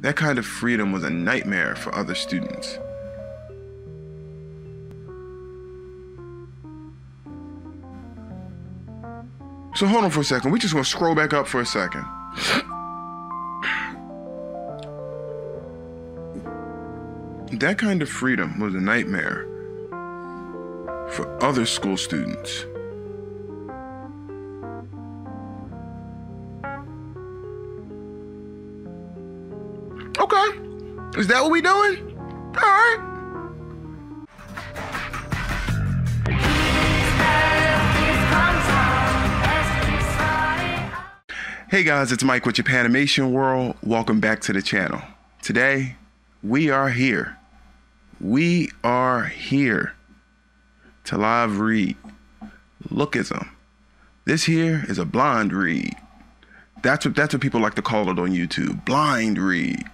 That kind of freedom was a nightmare for other students. So hold on for a second. We just gonna scroll back up for a second. That kind of freedom was a nightmare for other school students. Is that what we doing? All right. Hey guys, it's Mike with Japanimation World. Welcome back to the channel. Today, we are here. We are here to live read Lookism. This here is a blind read. That's what that's what people like to call it on YouTube. Blind read.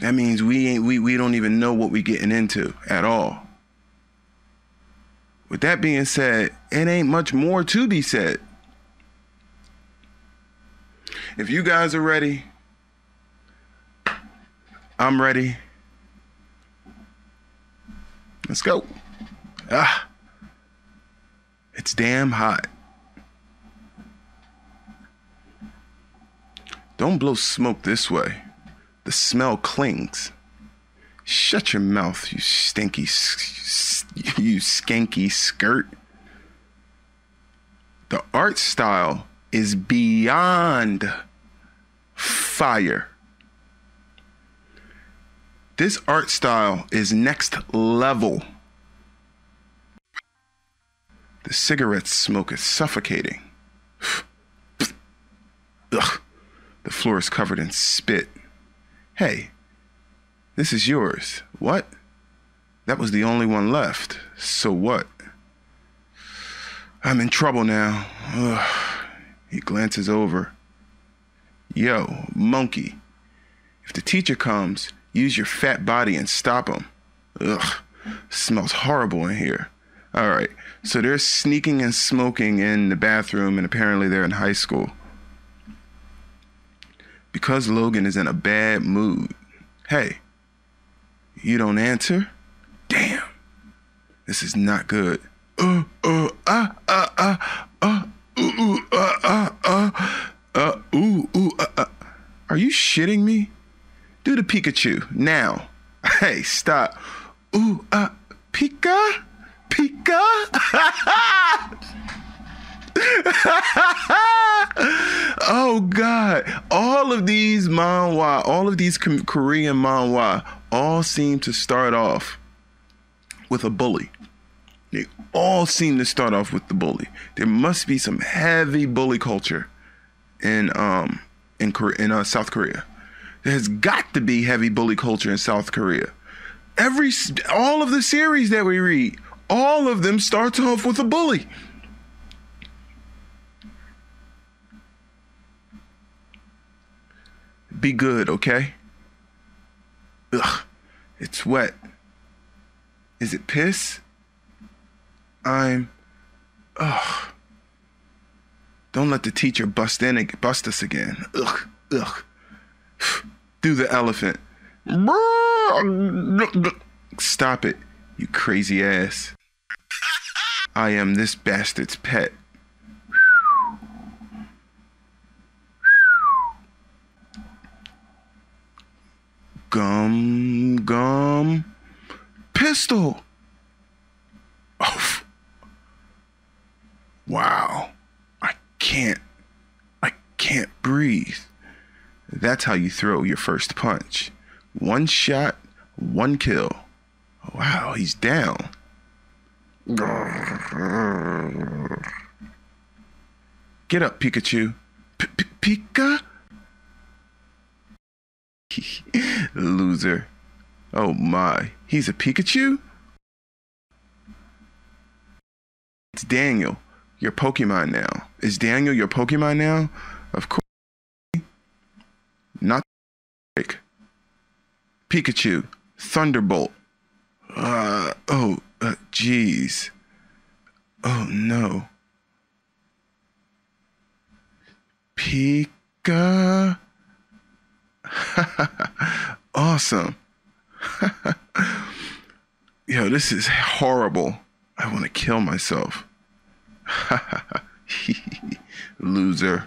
That means we ain't we, we don't even know what we're getting into at all. With that being said, it ain't much more to be said. If you guys are ready, I'm ready. Let's go. Ah, it's damn hot. Don't blow smoke this way. The smell clings. Shut your mouth, you stinky, you skanky skirt. The art style is beyond fire. This art style is next level. The cigarette smoke is suffocating. Ugh. The floor is covered in spit. Hey, this is yours. What? That was the only one left. So what? I'm in trouble now. Ugh. He glances over. Yo, monkey. If the teacher comes, use your fat body and stop him. Ugh, smells horrible in here. All right, so they're sneaking and smoking in the bathroom, and apparently they're in high school. Because Logan is in a bad mood. Hey, you don't answer? Damn, this is not good. Uh, uh, uh, uh, uh, uh, ooh, uh, uh, uh, uh, ooh, ooh, uh, uh. Are you shitting me? Do the Pikachu now. Hey, stop. Ooh, uh, Pika? Pika? oh God! All of these manhwa, all of these Korean manhwa, all seem to start off with a bully. They all seem to start off with the bully. There must be some heavy bully culture in um in Korea, in uh, South Korea. There's got to be heavy bully culture in South Korea. Every all of the series that we read, all of them starts off with a bully. Be good, okay? Ugh, it's wet. Is it piss? I'm. Ugh. Don't let the teacher bust in and bust us again. Ugh, ugh. Do the elephant. Stop it, you crazy ass. I am this bastard's pet. Gum, gum, pistol. Oh, wow. I can't, I can't breathe. That's how you throw your first punch. One shot, one kill. Wow, he's down. Get up, Pikachu. Pika? Loser. Oh my, he's a Pikachu? It's Daniel, your Pokemon now. Is Daniel your Pokemon now? Of course. Not Pikachu, Thunderbolt. Uh, oh, uh. Oh no. Pika. awesome. Yo, this is horrible. I want to kill myself. Loser.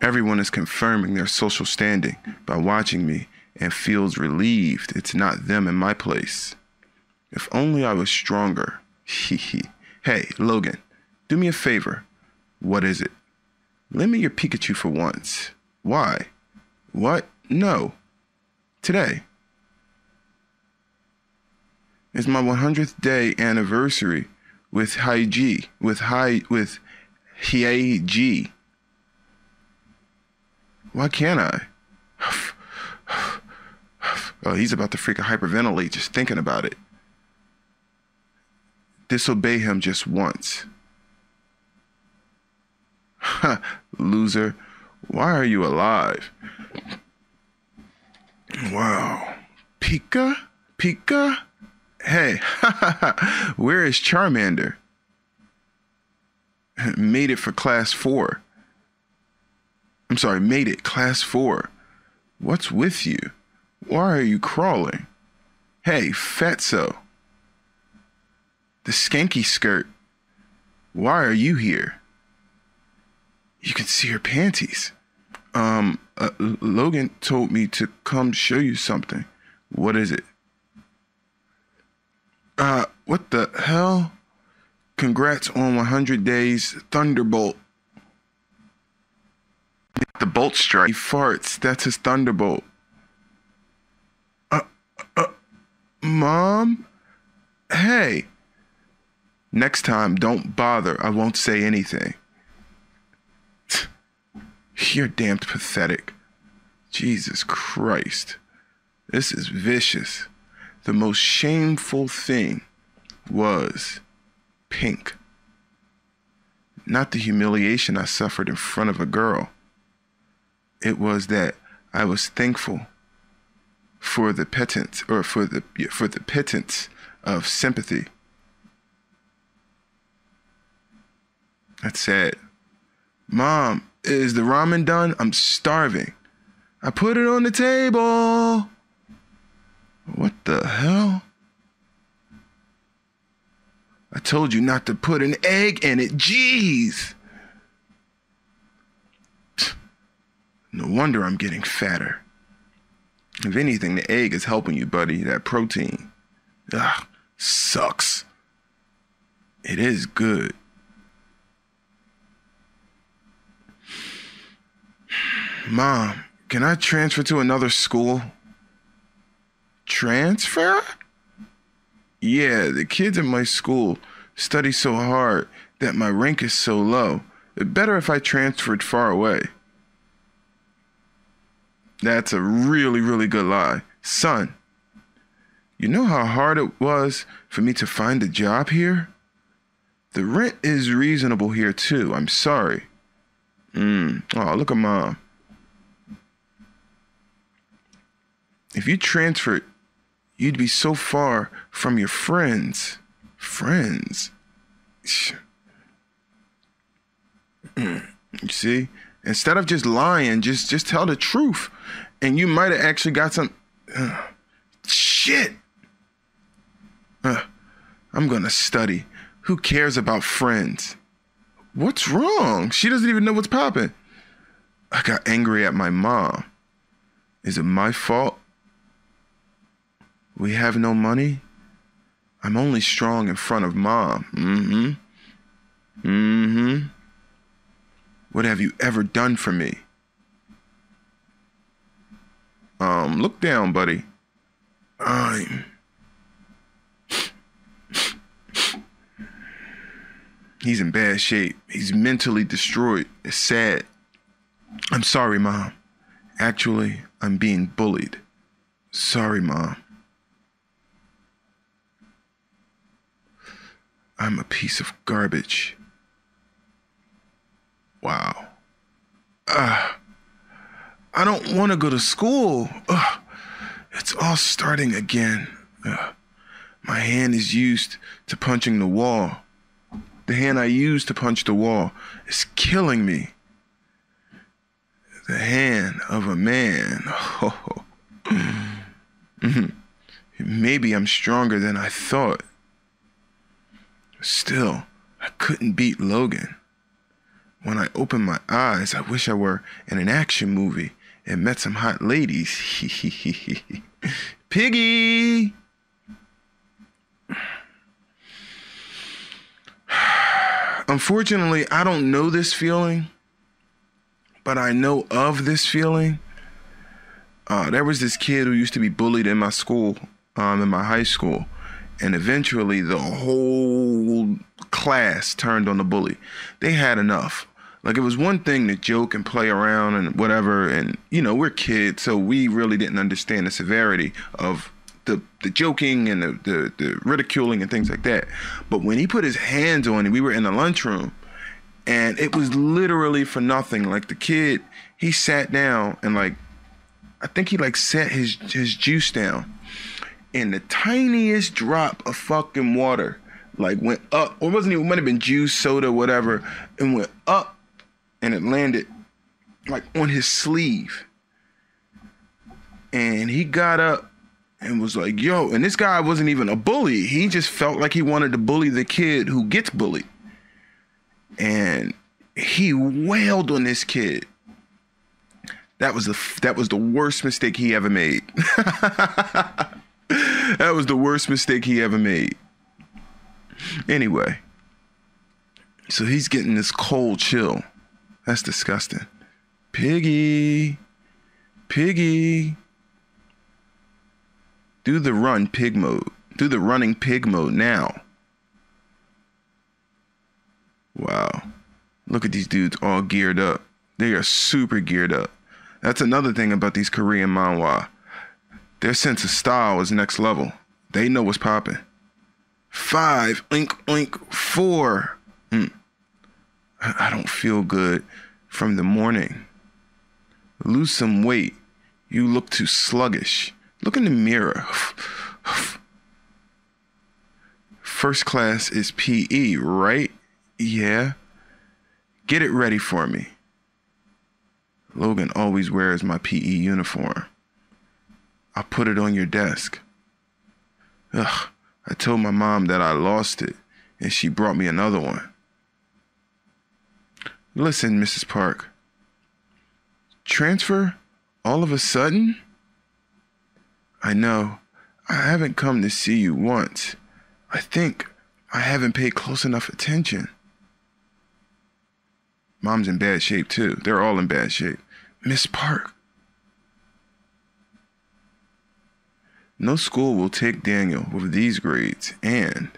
Everyone is confirming their social standing by watching me and feels relieved it's not them in my place. If only I was stronger. hey, Logan, do me a favor. What is it? Lend me your Pikachu for once. Why? What? No. Today. It's my 100th day anniversary with Haiji, with Hai, with Hiei Why can't I? oh, he's about to freaking hyperventilate just thinking about it. Disobey him just once. Loser, why are you alive? Wow. Pika? Pika? Hey, where is Charmander? made it for class four. I'm sorry, made it class four. What's with you? Why are you crawling? Hey, Fatso. The skanky skirt. Why are you here? You can see her panties. Um, uh, Logan told me to come show you something. What is it? Uh, what the hell? Congrats on 100 days, Thunderbolt. The bolt strike. He farts. That's his Thunderbolt. Uh, uh, Mom? Hey. Next time, don't bother. I won't say anything. You're damned pathetic. Jesus Christ. This is vicious. The most shameful thing was pink. Not the humiliation I suffered in front of a girl. It was that I was thankful for the pittance or for the for the pittance of sympathy. That's sad. Mom, is the ramen done? I'm starving. I put it on the table. What the hell? I told you not to put an egg in it. Jeez. No wonder I'm getting fatter. If anything, the egg is helping you, buddy. That protein. Ugh, sucks. It is good. Mom, can I transfer to another school? Transfer? Yeah, the kids in my school study so hard that my rank is so low. It better if I transferred far away. That's a really, really good lie. Son, you know how hard it was for me to find a job here? The rent is reasonable here too. I'm sorry. Mm. Oh, look at mom. If you transferred You'd be so far from your friends. Friends. You see? Instead of just lying, just just tell the truth. And you might have actually got some shit. I'm gonna study. Who cares about friends? What's wrong? She doesn't even know what's popping. I got angry at my mom. Is it my fault? We have no money? I'm only strong in front of mom. Mm-hmm. Mm-hmm. What have you ever done for me? Um, look down, buddy. I'm. He's in bad shape. He's mentally destroyed. It's sad. I'm sorry, Mom. Actually, I'm being bullied. Sorry, Mom. I'm a piece of garbage. Wow. Uh, I don't want to go to school. Uh, it's all starting again. Uh, my hand is used to punching the wall. The hand I used to punch the wall is killing me. the hand of a man. Oh. Maybe I'm stronger than I thought. Still, I couldn't beat Logan. When I opened my eyes, I wish I were in an action movie and met some hot ladies. Piggy! Unfortunately, I don't know this feeling, but I know of this feeling. Uh, there was this kid who used to be bullied in my school, um, in my high school, and eventually the whole class turned on the bully. They had enough. Like it was one thing to joke and play around and whatever, and you know we're kids, so we really didn't understand the severity of the the joking and the, the, the ridiculing and things like that. But when he put his hands on it, we were in the lunchroom, and it was literally for nothing. Like the kid, he sat down and like, I think he like set his his juice down, and the tiniest drop of fucking water like went up, or wasn't even might have been juice, soda, whatever, and went up and it landed like on his sleeve. And he got up and was like, yo, and this guy wasn't even a bully. He just felt like he wanted to bully the kid who gets bullied. And he wailed on this kid. That was the that was the worst mistake he ever made. that was the worst mistake he ever made. Anyway, so he's getting this cold chill that's disgusting. Piggy. Piggy. Do the run pig mode. Do the running pig mode now. Wow. Look at these dudes all geared up. They are super geared up. That's another thing about these Korean manhwa. Their sense of style is next level. They know what's popping. Five, oink, oink, four. Mm. I don't feel good from the morning. Lose some weight. You look too sluggish. Look in the mirror. First class is PE, right? Yeah. Get it ready for me. Logan always wears my PE uniform. I put it on your desk. Ugh, I told my mom that I lost it, and she brought me another one. Listen, Mrs. Park. Transfer all of a sudden? I know. I haven't come to see you once. I think I haven't paid close enough attention. Mom's in bad shape, too. They're all in bad shape. Miss Park. No school will take Daniel with these grades, and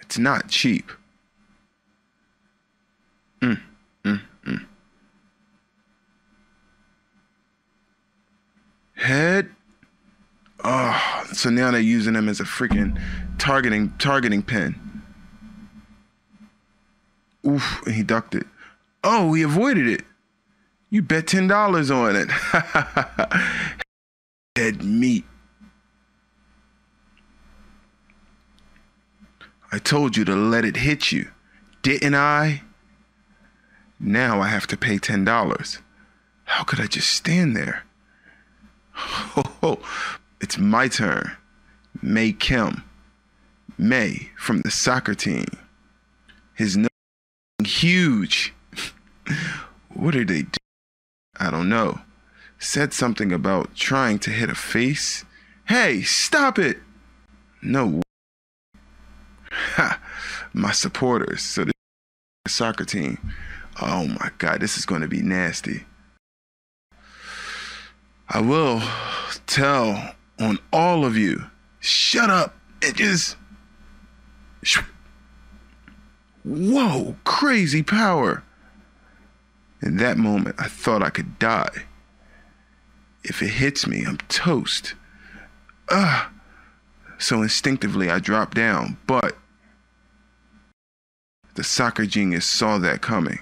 it's not cheap. Mm. Head. Oh, so now they're using him as a freaking targeting targeting pin. Oof, and he ducked it. Oh, he avoided it. You bet ten dollars on it. Dead meat. I told you to let it hit you, didn't I? Now I have to pay $10. How could I just stand there? Oh, it's my turn. May Kim. May from the soccer team. His nose huge. what did they do? I don't know. Said something about trying to hit a face. Hey, stop it! No. Ha! My supporters. So the soccer team Oh my God, this is going to be nasty. I will tell on all of you shut up and just. Whoa, crazy power. In that moment, I thought I could die. If it hits me, I'm toast. Ah. So instinctively, I dropped down, but the soccer genius saw that coming.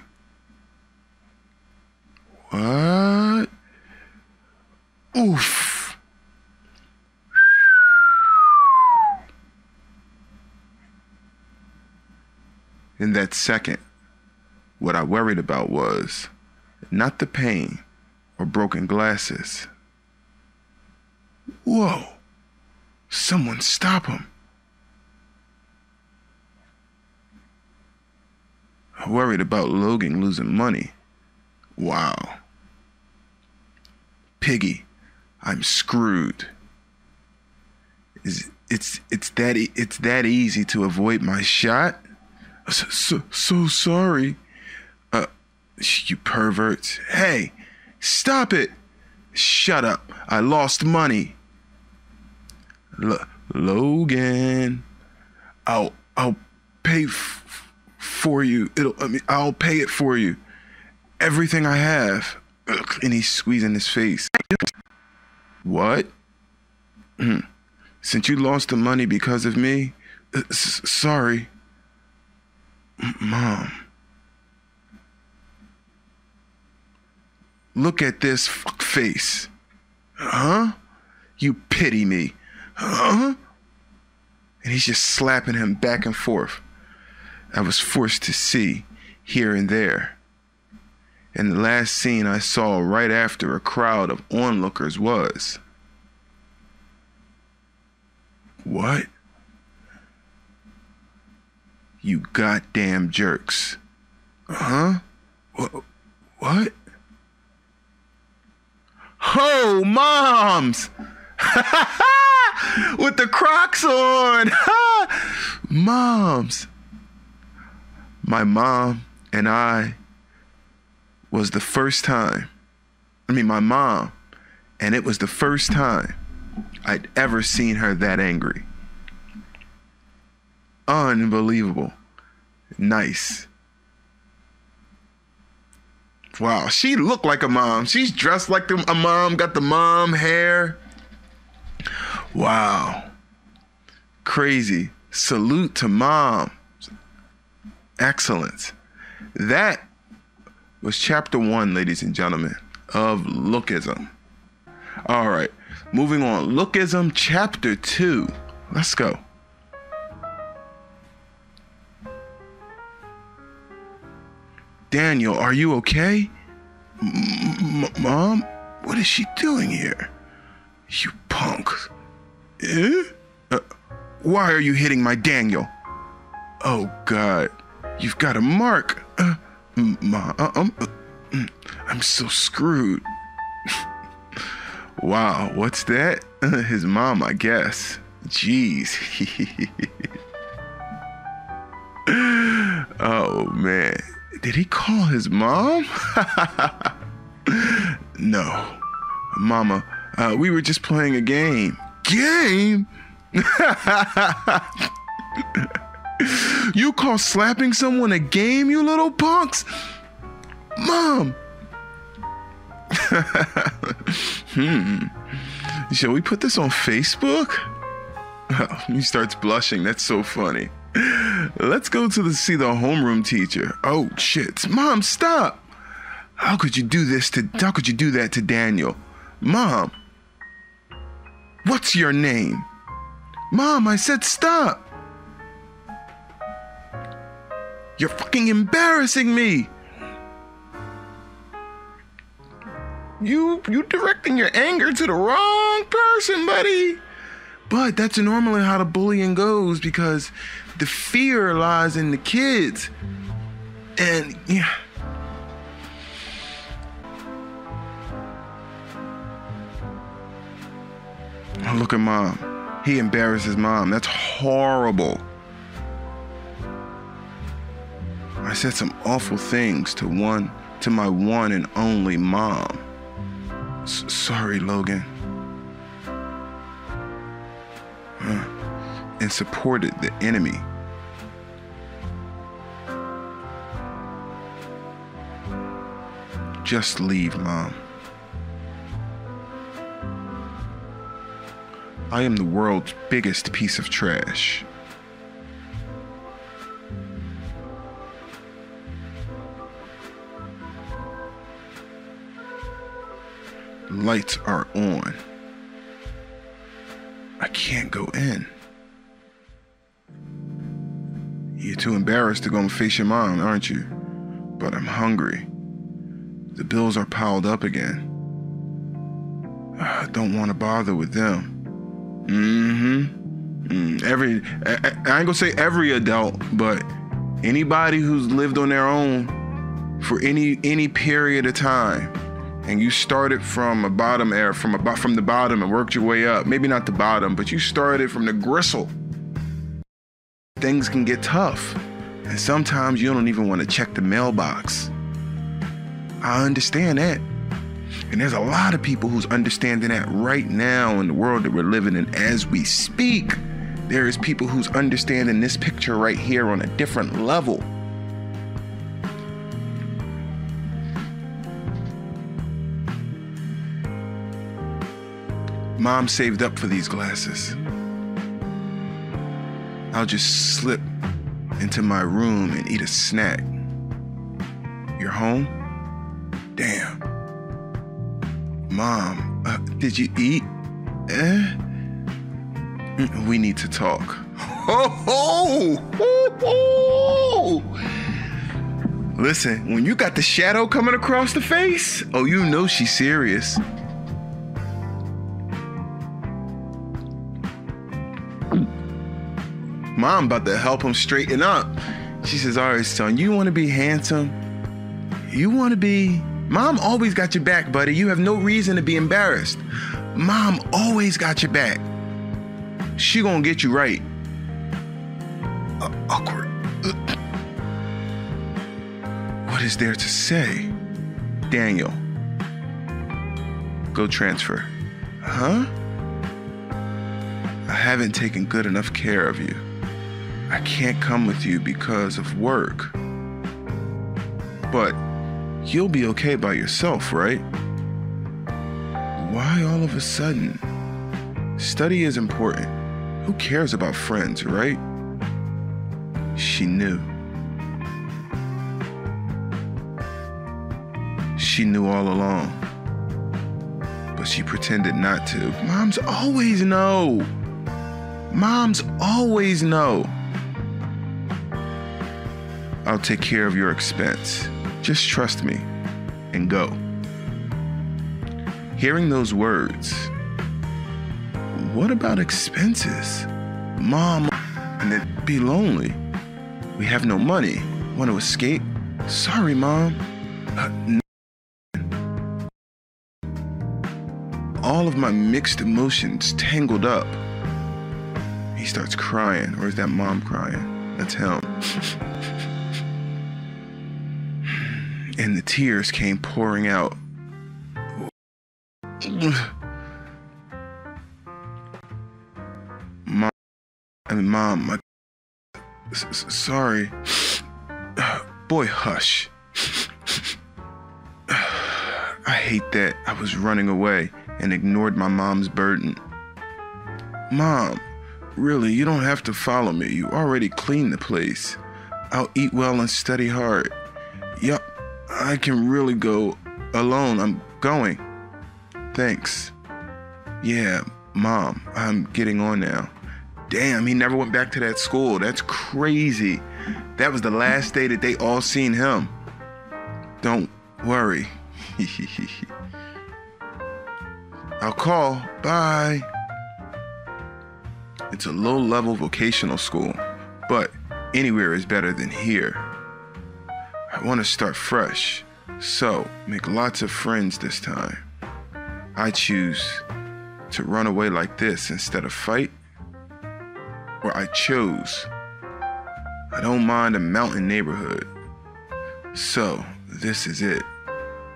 What? Oof. In that second, what I worried about was not the pain or broken glasses. Whoa! Someone stop him. I worried about Logan losing money. Wow. Piggy, I'm screwed. Is it's it's that e- it's that easy to avoid my shot? So so, so sorry. Uh, you perverts. Hey, stop it. Shut up. I lost money. L- Logan, I'll I'll pay f- for you. It'll I mean I'll pay it for you. Everything I have. Ugh, and he's squeezing his face. What? Since you lost the money because of me, uh, sorry. Mom. Look at this fuck face. Huh? You pity me. Huh? And he's just slapping him back and forth. I was forced to see here and there. And the last scene I saw right after a crowd of onlookers was. What? You goddamn jerks. Huh? What? Oh, moms! With the Crocs on! moms! My mom and I was the first time. I mean, my mom, and it was the first time I'd ever seen her that angry. Unbelievable. Nice. Wow, she looked like a mom. She's dressed like the, a mom, got the mom hair. Wow. Crazy. Salute to mom. Excellent. That was chapter one, ladies and gentlemen, of Lookism. All right, moving on. Lookism chapter two. Let's go. Daniel, are you okay? M- M- Mom, what is she doing here? You punk. Eh? Uh, why are you hitting my Daniel? Oh, God. You've got a mark. Ma, uh, um, uh, mm, I'm so screwed. wow, what's that? His mom, I guess. Jeez. oh, man. Did he call his mom? no. Mama, uh, we were just playing a game. Game? You call slapping someone a game, you little punks? Mom. hmm. Shall we put this on Facebook? he starts blushing. That's so funny. Let's go to the see the homeroom teacher. Oh shit. Mom, stop. How could you do this to how could you do that to Daniel? Mom. What's your name? Mom, I said stop. You're fucking embarrassing me. You you directing your anger to the wrong person, buddy. But that's normally how the bullying goes because the fear lies in the kids. And yeah. Oh, look at mom. He embarrasses mom. That's horrible. I said some awful things to one to my one and only mom. S- sorry, Logan. Huh. And supported the enemy. Just leave, Mom. I am the world's biggest piece of trash. Lights are on. I can't go in. You're too embarrassed to go and face your mom, aren't you? But I'm hungry. The bills are piled up again. I don't want to bother with them. Mm-hmm. Mm, every I, I ain't gonna say every adult, but anybody who's lived on their own for any any period of time, and you started from a bottom air from about from the bottom and worked your way up. Maybe not the bottom, but you started from the gristle. Things can get tough, and sometimes you don't even want to check the mailbox. I understand that. And there's a lot of people who's understanding that right now in the world that we're living in as we speak. There is people who's understanding this picture right here on a different level. Mom saved up for these glasses. I'll just slip into my room and eat a snack. You're home? Damn. Mom, uh, did you eat? Eh? Mm, We need to talk. Oh! Ho, ho! Listen, when you got the shadow coming across the face, oh, you know she's serious. Mom about to help him straighten up. She says, All right, son, you want to be handsome? You want to be. Mom always got your back, buddy. You have no reason to be embarrassed. Mom always got your back. She gonna get you right. Uh, awkward. What is there to say? Daniel. Go transfer. Huh? I haven't taken good enough care of you. I can't come with you because of work. But you'll be okay by yourself, right? Why all of a sudden? Study is important. Who cares about friends, right? She knew. She knew all along. But she pretended not to. Moms always know. Moms always know. I'll take care of your expense. Just trust me and go. Hearing those words, what about expenses? Mom, and then be lonely. We have no money. Want to escape? Sorry, Mom. Uh, n- all of my mixed emotions tangled up. He starts crying, or is that mom crying? That's him. and the tears came pouring out. Mom, I mean, Mom, my, s- sorry. Boy, hush. I hate that I was running away and ignored my mom's burden. Mom, really, you don't have to follow me. You already cleaned the place. I'll eat well and study hard. Yup, I can really go alone. I'm going. Thanks. Yeah, Mom, I'm getting on now. Damn, he never went back to that school. That's crazy. That was the last day that they all seen him. Don't worry. I'll call. Bye. It's a low level vocational school, but anywhere is better than here. I want to start fresh, so make lots of friends this time. I choose to run away like this instead of fight, or I chose. I don't mind a mountain neighborhood. So, this is it.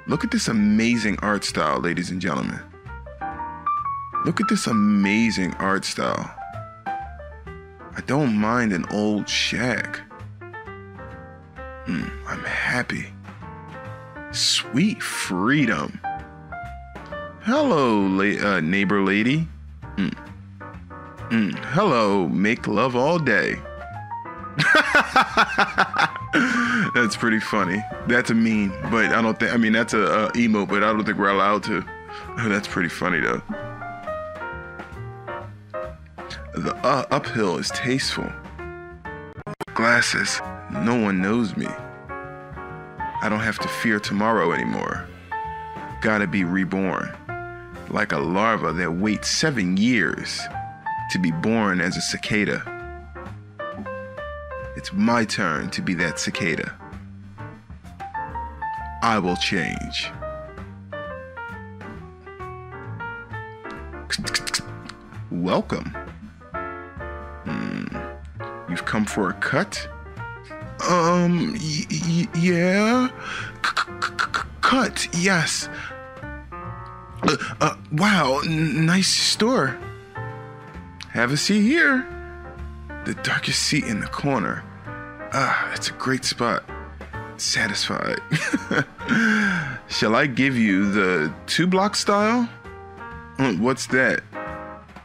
Look at this amazing art style, ladies and gentlemen. Look at this amazing art style. I don't mind an old shack. Hmm, I'm happy. Sweet freedom. Hello, la- uh, neighbor lady. Hmm. Hmm, Hello, make love all day. that's pretty funny. That's a meme, but I don't think. I mean, that's a, uh emo, but I don't think we're allowed to. That's pretty funny though. The uh, uphill is tasteful. Glasses. No one knows me. I don't have to fear tomorrow anymore. Gotta be reborn. Like a larva that waits seven years to be born as a cicada. It's my turn to be that cicada. I will change. Welcome. Hmm. You've come for a cut? Um, yeah. cut, yes. Uh, uh, wow, nice store. Have a seat here. The darkest seat in the corner. Ah, it's a great spot. Satisfied. Shall I give you the two block style? Hmm, What's that?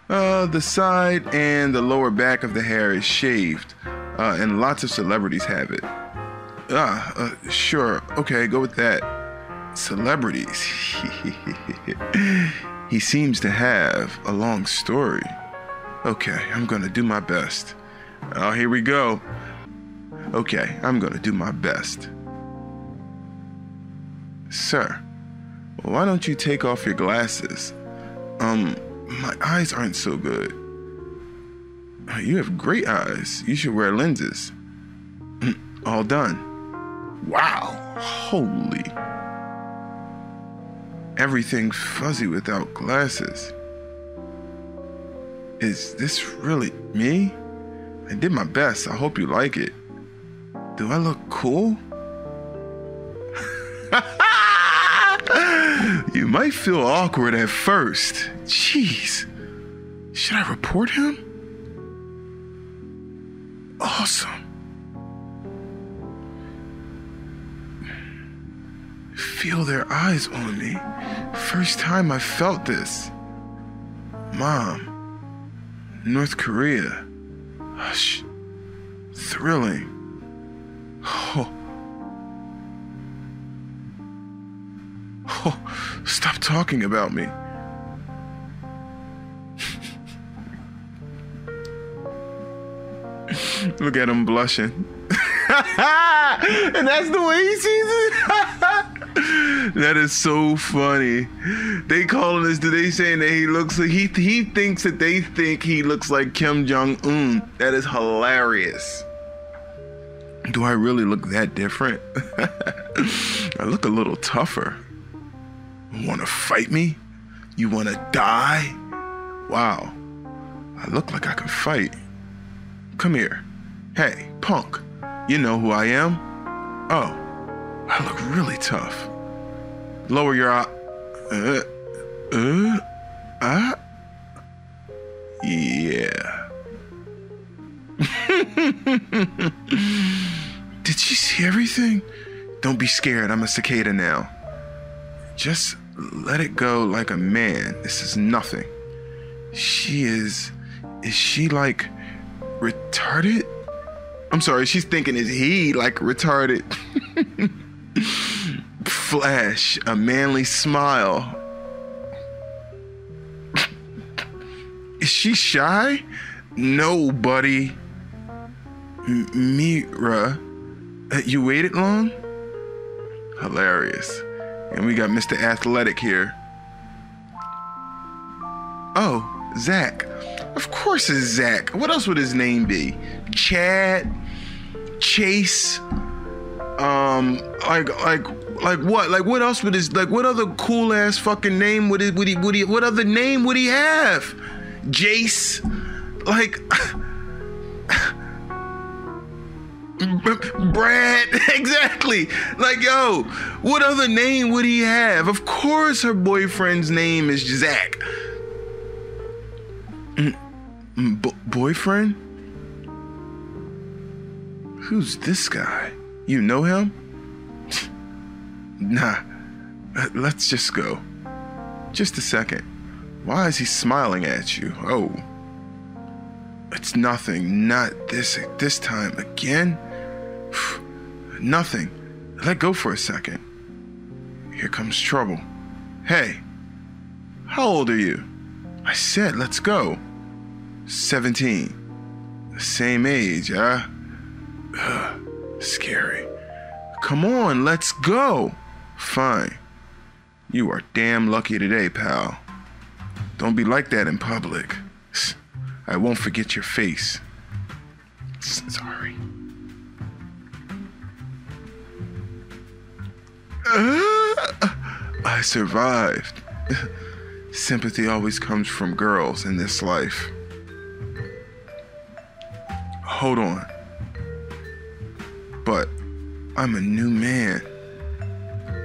Uh, the side and the lower back of the hair is shaved, uh, and lots of celebrities have it. Ah, uh, sure. Okay, go with that. Celebrities. he seems to have a long story. Okay, I'm gonna do my best. Oh, here we go. Okay, I'm gonna do my best. Sir, why don't you take off your glasses? Um, my eyes aren't so good. You have great eyes. You should wear lenses. All done. Wow. Holy. Everything fuzzy without glasses. Is this really me? I did my best. I hope you like it. Do I look cool? you might feel awkward at first. Jeez. Should I report him? Awesome. Feel their eyes on me. First time I felt this. Mom. North Korea. Hush. Thrilling. Oh. Oh, stop talking about me. Look at him blushing. and that's the way he sees it. that is so funny. They calling this. Do they saying that he looks? He he thinks that they think he looks like Kim Jong Un. That is hilarious. Do I really look that different? I look a little tougher. Want to fight me? You want to die? Wow. I look like I can fight. Come here. Hey, punk. You know who I am? Oh, I look really tough. Lower your eye. Uh, uh, uh. Yeah. Did she see everything? Don't be scared. I'm a cicada now. Just let it go like a man. This is nothing. She is. Is she like retarded? I'm sorry, she's thinking, is he like retarded? Flash, a manly smile. Is she shy? No, buddy. M- Mira, uh, you waited long? Hilarious. And we got Mr. Athletic here. Oh, Zach. Of course it's Zach. What else would his name be? Chad? Chase? Um, like, like, like what? Like what else would his, like what other cool ass fucking name would he, would he, would he, what other name would he have? Jace? Like, Brad, exactly. Like, yo, what other name would he have? Of course, her boyfriend's name is Zach. Mm, mm, boyfriend? Who's this guy? You know him? nah. Uh, Let's just go. Just a second. Why is he smiling at you? Oh. It's nothing. Not this this time again. Nothing. Let go for a second. Here comes trouble. Hey, how old are you? I said, let's go. 17. The same age, huh? Ugh, scary. Come on, let's go. Fine. You are damn lucky today, pal. Don't be like that in public. I won't forget your face. Sorry. Uh, I survived. Sympathy always comes from girls in this life. Hold on. But I'm a new man.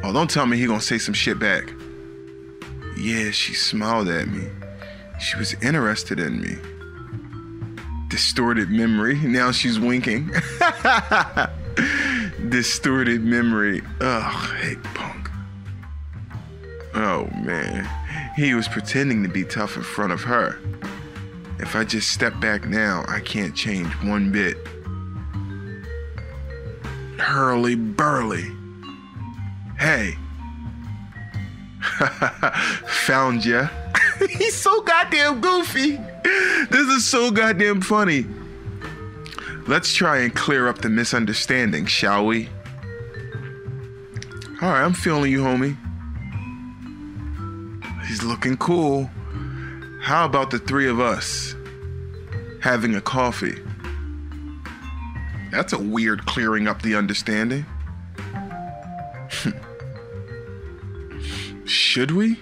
Oh, don't tell me he gonna say some shit back. Yeah, she smiled at me. She was interested in me. Distorted memory. Now she's winking. Distorted memory. Ugh, hey, punk. Oh, man. He was pretending to be tough in front of her. If I just step back now, I can't change one bit. Hurly burly. Hey. Found ya. He's so goddamn goofy. This is so goddamn funny. Let's try and clear up the misunderstanding, shall we? All right, I'm feeling you, homie. Looking cool. How about the three of us having a coffee? That's a weird clearing up the understanding. Should we?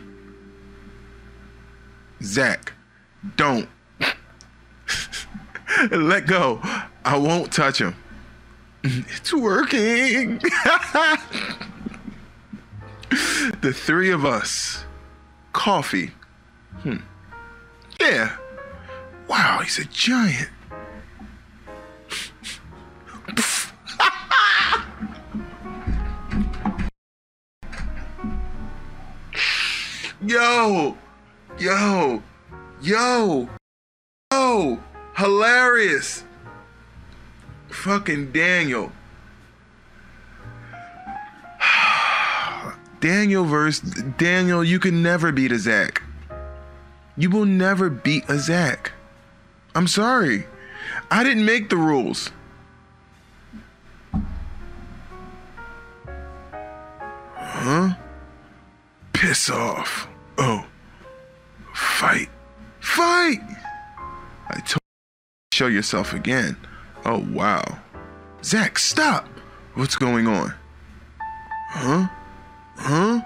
Zach, don't. Let go. I won't touch him. It's working. the three of us. Coffee. Hmm. Yeah. Wow, he's a giant. yo, yo, yo, yo, hilarious. Fucking Daniel. Daniel verse Daniel, you can never beat a Zach. You will never beat a Zach. I'm sorry. I didn't make the rules. Huh? Piss off. Oh. Fight. Fight! I told show yourself again. Oh, wow. Zach, stop! What's going on? Huh? Huh?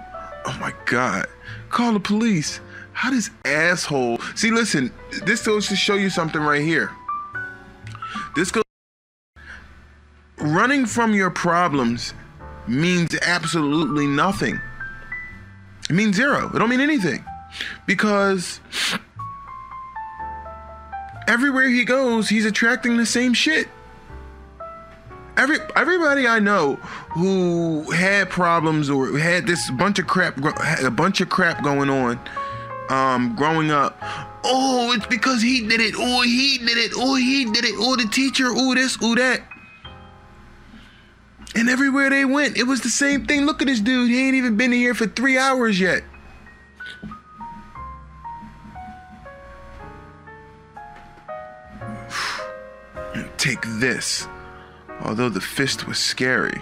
Oh my god. Call the police. How does asshole. See, listen, this goes to show you something right here. This goes. Running from your problems means absolutely nothing. It means zero. It don't mean anything. Because everywhere he goes, he's attracting the same shit. Every everybody I know who had problems or had this bunch of crap, a bunch of crap going on, um, growing up. Oh, it's because he did it. Oh, he did it. Oh, he did it. Oh, the teacher. Oh, this. Oh, that. And everywhere they went, it was the same thing. Look at this dude. He ain't even been here for three hours yet. Take this. Although the fist was scary,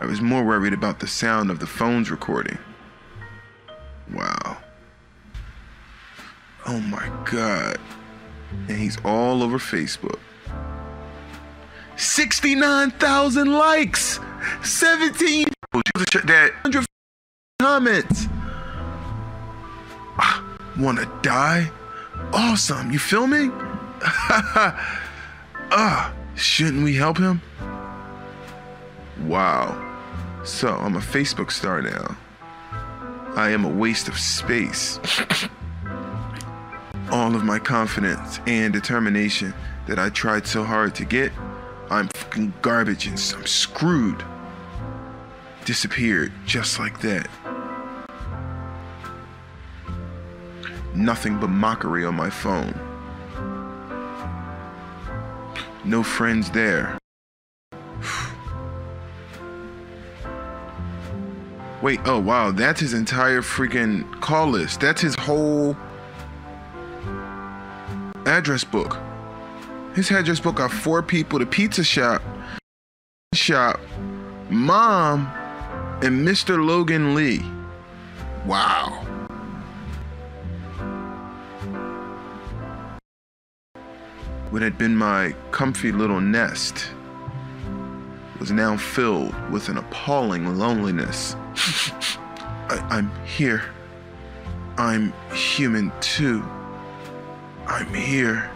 I was more worried about the sound of the phone's recording. Wow. Oh my god. And he's all over Facebook. 69,000 likes. 17 that 100 comments. Ah, wanna die? Awesome. You filming? Ah, shouldn't we help him? Wow. So I'm a Facebook star now. I am a waste of space. All of my confidence and determination that I tried so hard to get, I'm fucking garbage and I'm screwed. Disappeared just like that. Nothing but mockery on my phone. No friends there. Wait, oh wow, that's his entire freaking call list. That's his whole address book. His address book got four people, the pizza shop, shop, mom, and Mr. Logan Lee. Wow. What had been my comfy little nest was now filled with an appalling loneliness. I, I'm here. I'm human too. I'm here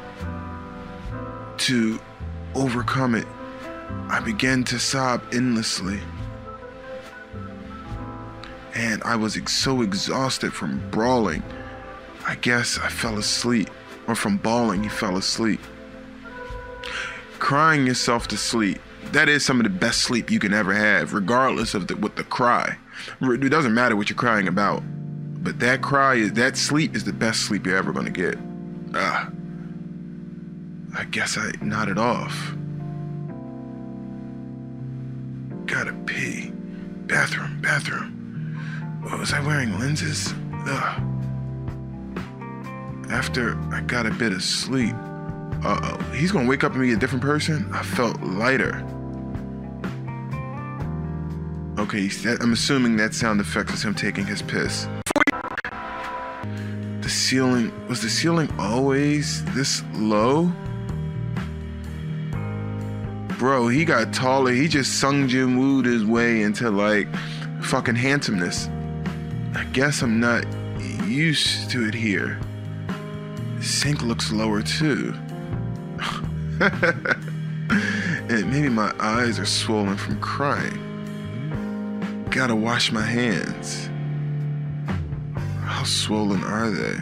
to overcome it. I began to sob endlessly. And I was ex- so exhausted from brawling. I guess I fell asleep. Or from bawling, he fell asleep. Crying yourself to sleep. That is some of the best sleep you can ever have, regardless of the, what the cry. It doesn't matter what you're crying about. But that cry is that sleep is the best sleep you're ever gonna get. Ah. I guess I nodded off. Gotta pee. Bathroom, bathroom. What, was I wearing lenses? Ugh. After I got a bit of sleep, uh oh, he's gonna wake up and be a different person? I felt lighter. Okay, I'm assuming that sound effect was him taking his piss. The ceiling, was the ceiling always this low? Bro, he got taller. He just Sung Jin Wooed his way into like fucking handsomeness. I guess I'm not used to it here. The sink looks lower too. and maybe my eyes are swollen from crying. Gotta wash my hands. How swollen are they?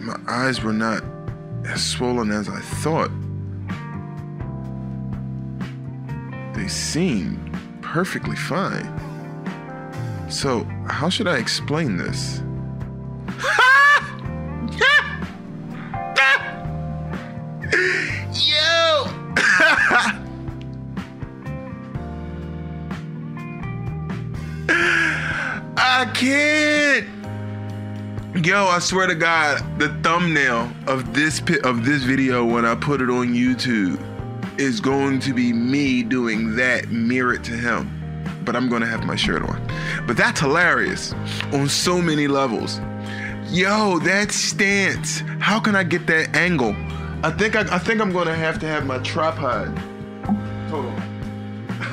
My eyes were not as swollen as I thought. They seemed perfectly fine. So, how should I explain this? Yo! I can't. Yo, I swear to God, the thumbnail of this of this video when I put it on YouTube is going to be me doing that mirrored to him. But I'm gonna have my shirt on. But that's hilarious on so many levels. Yo, that stance. How can I get that angle? I think I, I think I'm gonna have to have my tripod. Hold on.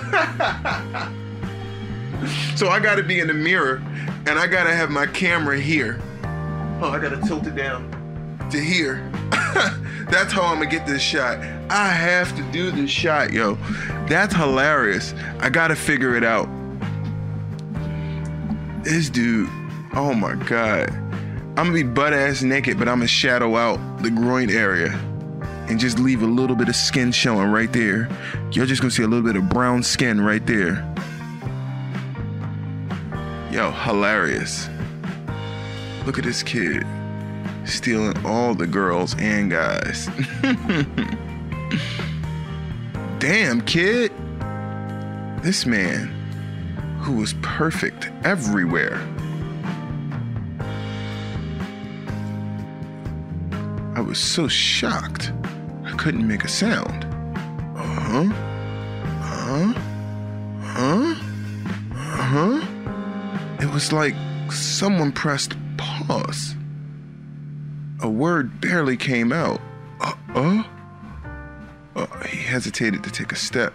so I gotta be in the mirror and I gotta have my camera here. Oh, I gotta tilt it down to here. That's how I'm gonna get this shot. I have to do this shot, yo. That's hilarious. I gotta figure it out. This dude, oh my god. I'm gonna be butt ass naked, but I'm gonna shadow out the groin area and just leave a little bit of skin showing right there. You're just gonna see a little bit of brown skin right there. Yo, hilarious. Look at this kid stealing all the girls and guys. Damn, kid. This man who was perfect everywhere. I was so shocked. Couldn't make a sound. Uh huh. Uh huh? Huh? Uh huh? It was like someone pressed pause. A word barely came out. Uh, uh? uh? He hesitated to take a step.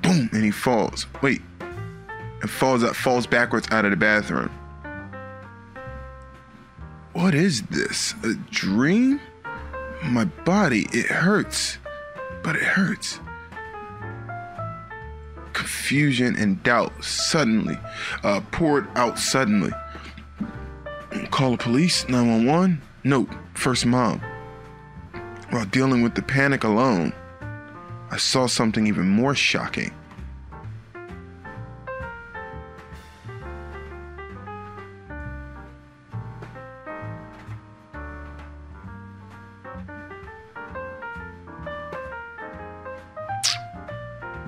Boom, and he falls. Wait, and falls up, falls backwards out of the bathroom. What is this? A dream? My body, it hurts, but it hurts. Confusion and doubt suddenly uh, poured out suddenly. Call the police, 911. Note, first mom. While dealing with the panic alone, I saw something even more shocking.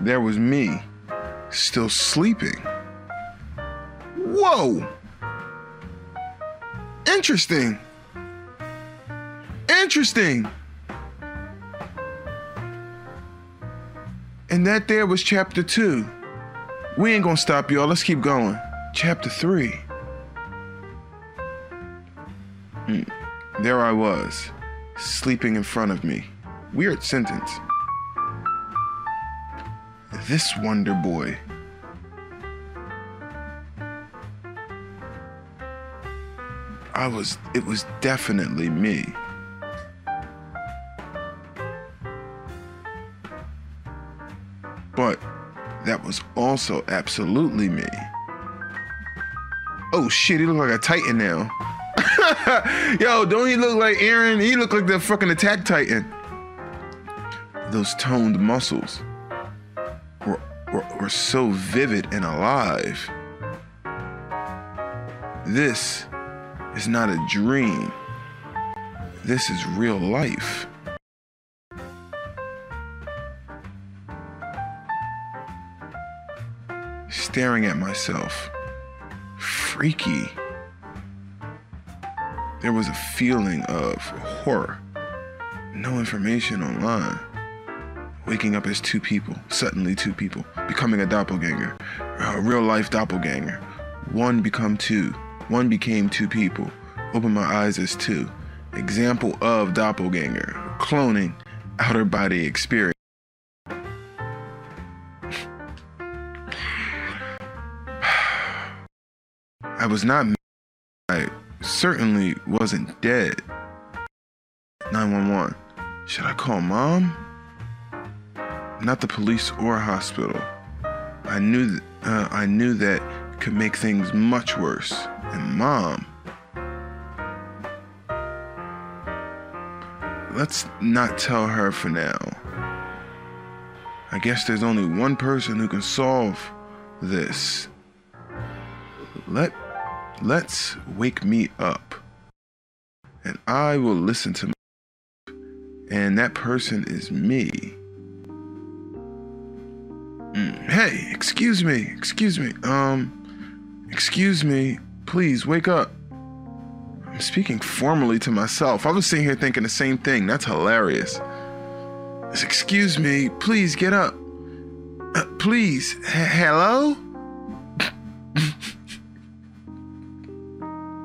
There was me, still sleeping. Whoa! Interesting. Interesting. And that there was chapter two. We ain't gonna stop, y'all. Let's keep going. Chapter three. Mm. There I was, sleeping in front of me. Weird sentence. This Wonder Boy. I was, it was definitely me. But that was also absolutely me. Oh shit, he look like a Titan now. Yo, don't he look like Eren? He look like the fucking Attack Titan. Those toned muscles so vivid and alive. This is not a dream. This is real life. Staring at myself. Freaky. There was a feeling of horror. No information online. Waking up as two people, suddenly two people, becoming a doppelganger, a real life doppelganger. One become two, one became two people. Open my eyes as two. Example of doppelganger, cloning, outer body experience. I was not. I certainly wasn't dead. 911. Should I call mom? Not the police or hospital. I knew that uh, I knew that could make things much worse. And mom. Let's not tell her for now. I guess there's only one person who can solve this. Let let's wake me up. And I will listen to my, and that person is me. Hey, excuse me, excuse me, um, excuse me, please wake up. I'm speaking formally to myself. I was sitting here thinking the same thing. That's hilarious. It's, excuse me, please get up. Uh, please, H- hello?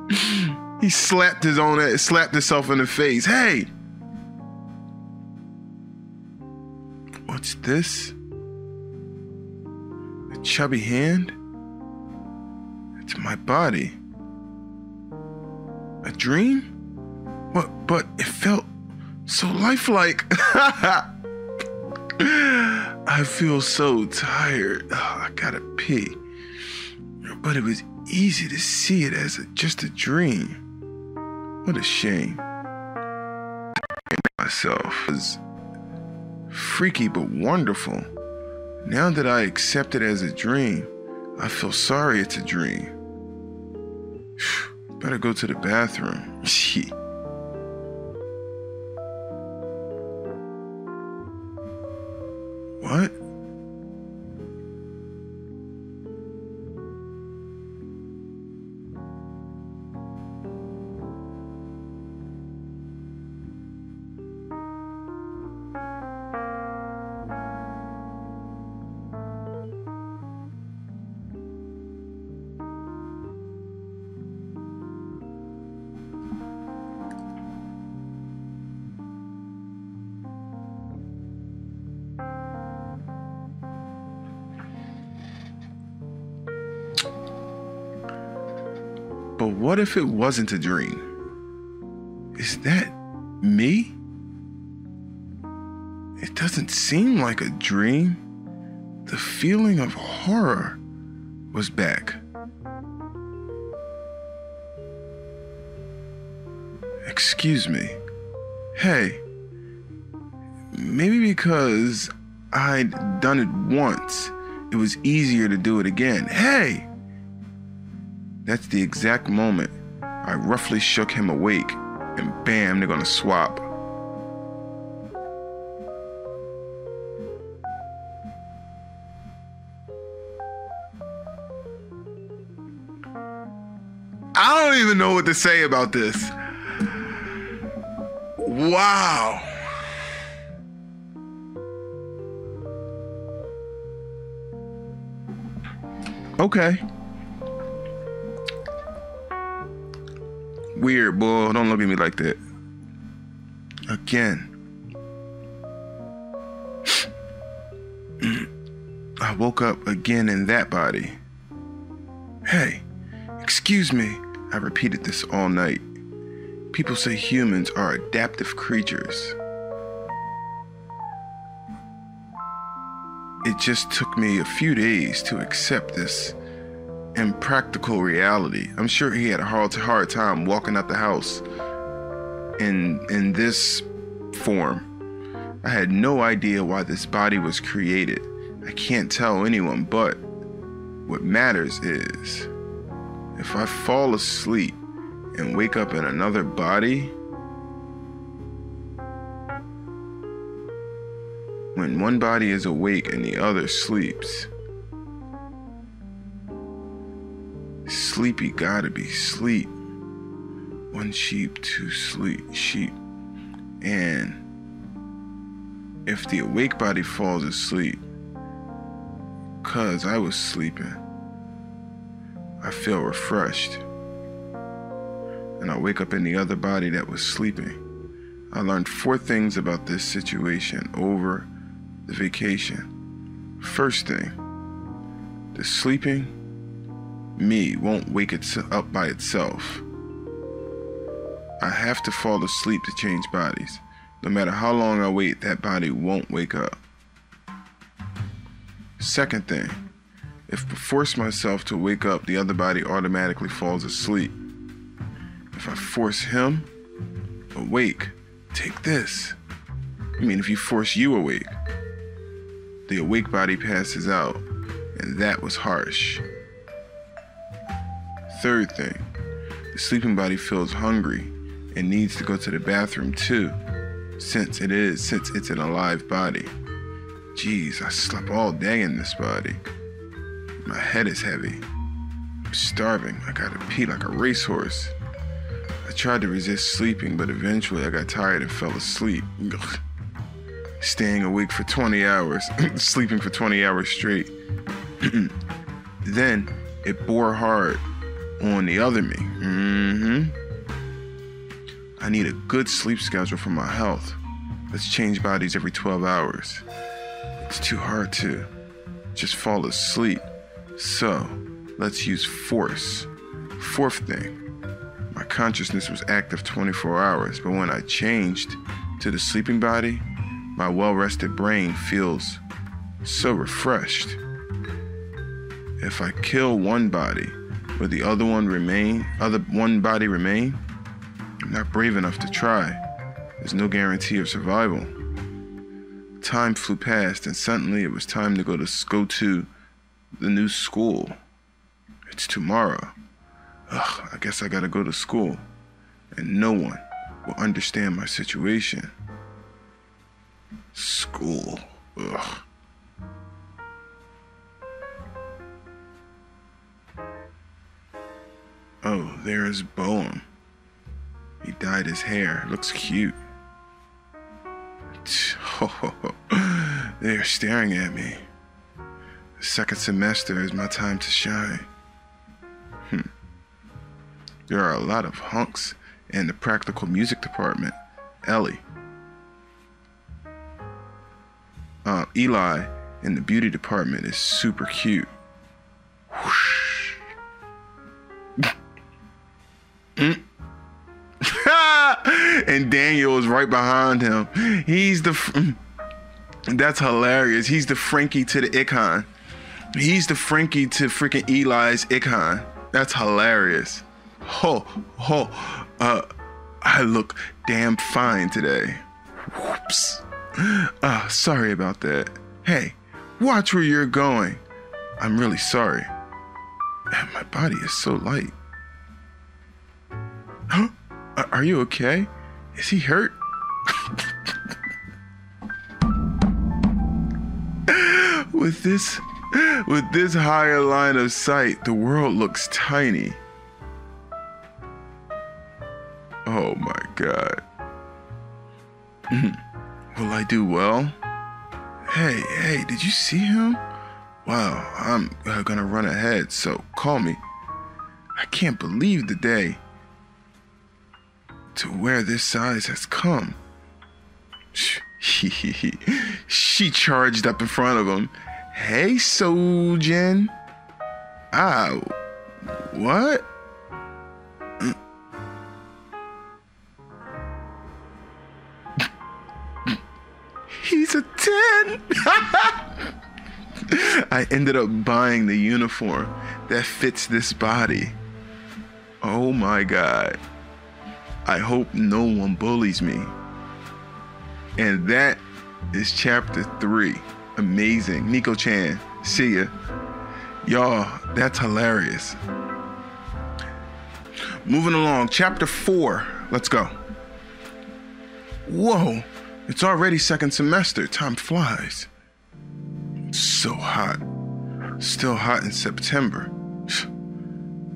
he slapped his own, slapped himself in the face. Hey, What's this? Chubby hand? It's my body. A dream? What? But it felt so lifelike. I feel so tired. Oh, I gotta pee. But it was easy to see it as a, just a dream. What a shame. Myself was freaky but wonderful. Now that I accept it as a dream, I feel sorry it's a dream. Better go to the bathroom. what? What if it wasn't a dream? Is that me? It doesn't seem like a dream. The feeling of horror was back. Excuse me. Hey, maybe because I'd done it once, it was easier to do it again. Hey! That's the exact moment I roughly shook him awake, and bam, they're gonna swap. I don't even know what to say about this. Wow. Okay. Weird, boy. Don't look at me like that. Again. I woke up again in that body. Hey, excuse me. I repeated this all night. People say humans are adaptive creatures. It just took me a few days to accept this impractical reality. I'm sure he had a hard, hard time walking out the house in in this form. I had no idea why this body was created. I can't tell anyone, but what matters is if I fall asleep and wake up in another body, when one body is awake and the other sleeps, sleepy gotta be sleep. One sheep, two sleep sheep. And if the awake body falls asleep, cause I was sleeping, I feel refreshed. And I wake up in the other body that was sleeping. I learned four things about this situation over the vacation. First thing, the sleeping me won't wake it up by itself. I have to fall asleep to change bodies. No matter how long I wait, that body won't wake up. Second thing, if I force myself to wake up, the other body automatically falls asleep. If I force him awake, take this. I mean, if you force you awake, the awake body passes out, and that was harsh. Third thing, the sleeping body feels hungry and needs to go to the bathroom too, since it is, since it's an alive body. Jeez, I slept all day in this body. My head is heavy. I'm starving. I gotta pee like a racehorse. I tried to resist sleeping, but eventually I got tired and fell asleep. Staying awake for 20 hours, sleeping for 20 hours straight. then it bore hard on the other me. Mm-hmm. I need a good sleep schedule for my health. Let's change bodies every 12 hours. It's too hard to just fall asleep. So, let's use force. Fourth thing, my consciousness was active 24 hours, but when I changed to the sleeping body, my well rested brain feels so refreshed. If I kill one body, Will the other one remain? Other one body remain? I'm not brave enough to try. There's no guarantee of survival. Time flew past, and suddenly it was time to go to go to the new school. It's tomorrow. Ugh, I guess I gotta go to school, and no one will understand my situation. School. Ugh. Oh, there is Boehm. He dyed his hair. Looks cute. They're staring at me. The second semester is my time to shine. Hmm. There are a lot of hunks in the practical music department. Ellie. Uh, Eli in the beauty department is super cute. Right behind him. He's the. Mm. That's hilarious. He's the Frankie to the Icon. He's the Frankie to freaking Eli's Icon. That's hilarious. Ho, ho. Uh, I look damn fine today. Whoops. Uh, sorry about that. Hey, watch where you're going. I'm really sorry. And my body is so light. Huh? Are you okay? Is he hurt? With this with this higher line of sight, the world looks tiny. Oh my god. Will I do well? Hey, hey, did you see him? Wow, I'm uh, gonna run ahead, so call me. I can't believe the day to where this size has come. she charged up in front of him. Hey, Sojin. Ah, what? He's a 10. I ended up buying the uniform that fits this body. Oh my god. I hope no one bullies me. And that is chapter three. Amazing. Nico Chan, see ya. Y'all, that's hilarious. Moving along, chapter four. Let's go. Whoa, it's already second semester. Time flies. so hot. Still hot in September.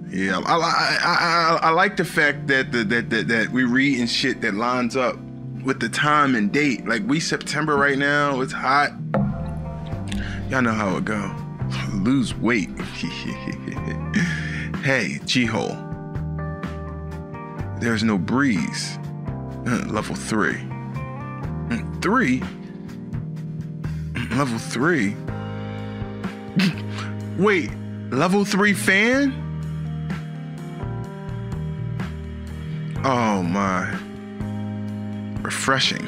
Yeah, I, I, I, I, like the fact that, the, that that that we read and shit that lines up with the time and date. Like we September right now, it's hot. Y'all know how it go. Lose weight. hey, G-hole. There's no breeze. Uh, level three. Mm, three? Level three? Wait, level three fan? Oh my. Refreshing.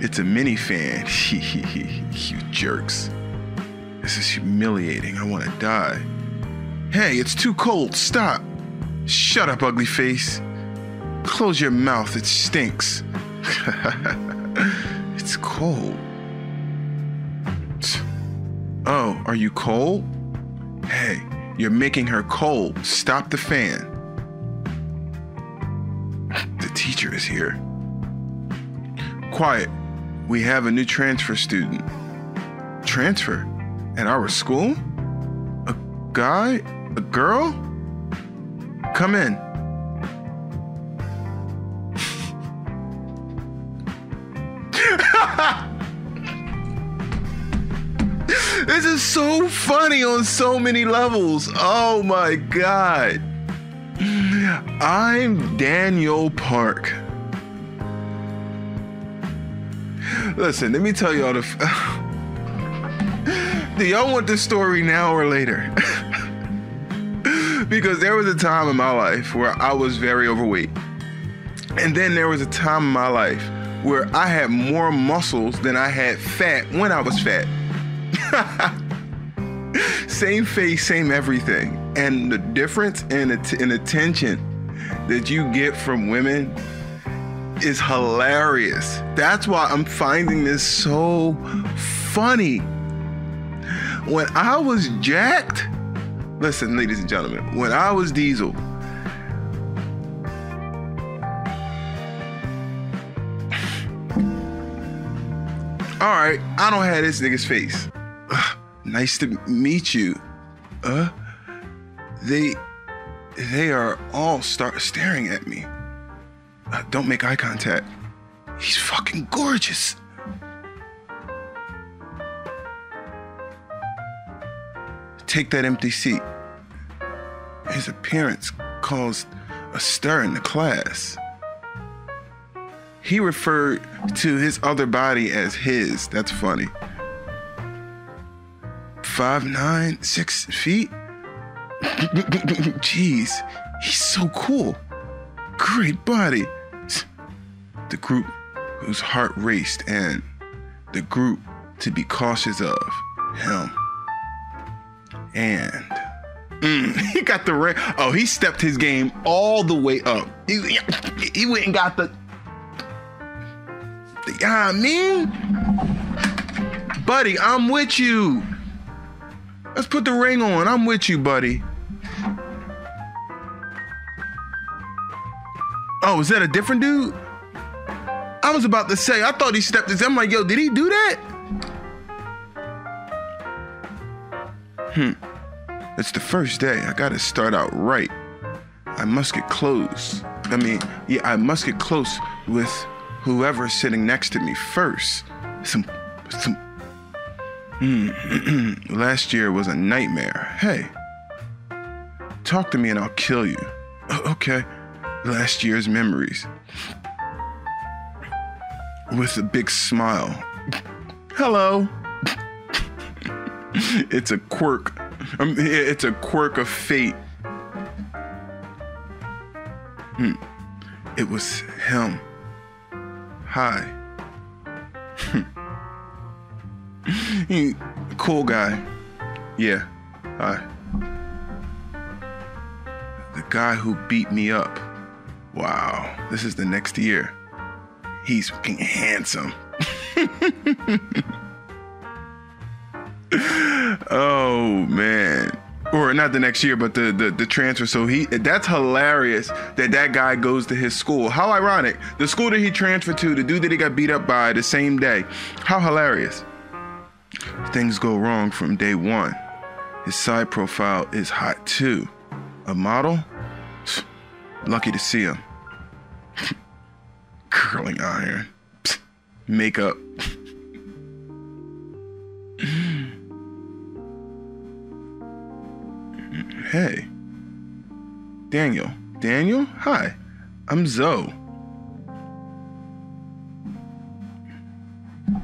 it's a mini fan. you jerks. This is humiliating. I want to die. Hey, it's too cold. Stop. Shut up, ugly face. Close your mouth. It stinks. it's cold. Oh, are you cold? Hey, you're making her cold. Stop the fan teacher is here. Quiet. We have a new transfer student. Transfer? At our school? A guy? A girl? Come in. this is so funny on so many levels. Oh my god. I'm Daniel Park. Listen, let me tell y'all the. F- Do y'all want this story now or later? because there was a time in my life where I was very overweight. And then there was a time in my life where I had more muscles than I had fat when I was fat. same face, same everything. And the difference in, in attention that you get from women is hilarious. That's why I'm finding this so funny. When I was jacked, listen, ladies and gentlemen, when I was Diesel, all right, I don't have this nigga's face. nice to meet you. Uh, they they are all start staring at me. Uh, don't make eye contact. He's fucking gorgeous. Take that empty seat. His appearance caused a stir in the class. He referred to his other body as his. That's funny. Five nine, six feet? Jeez, he's so cool. Great body. The group whose heart raced and the group to be cautious of him. And mm, he got the ring. Oh, he stepped his game all the way up. He, he went and got the. the I mean, buddy, I'm with you. Let's put the ring on. I'm with you, buddy. Oh, is that a different dude? I was about to say, I thought he stepped his. I'm like, yo, did he do that? Hmm. It's the first day. I gotta start out right. I must get close. I mean, yeah, I must get close with whoever's sitting next to me first. Some, some. Hmm. Last year was a nightmare. Hey, talk to me and I'll kill you. Okay. Last year's memories. With a big smile. Hello. it's a quirk. Um, it's a quirk of fate. Hmm. It was him. Hi. He, cool guy. Yeah. Hi. The guy who beat me up. Wow. This is the next year. He's fucking handsome. oh man or not the next year, but the, the the transfer. So he that's hilarious that that guy goes to his school. How ironic! The school that he transferred to, the dude that he got beat up by the same day. How hilarious! Things go wrong from day one. His side profile is hot too. A model? Lucky to see him. Curling iron. Makeup. Hey. Daniel. Daniel? Hi. I'm Zoe.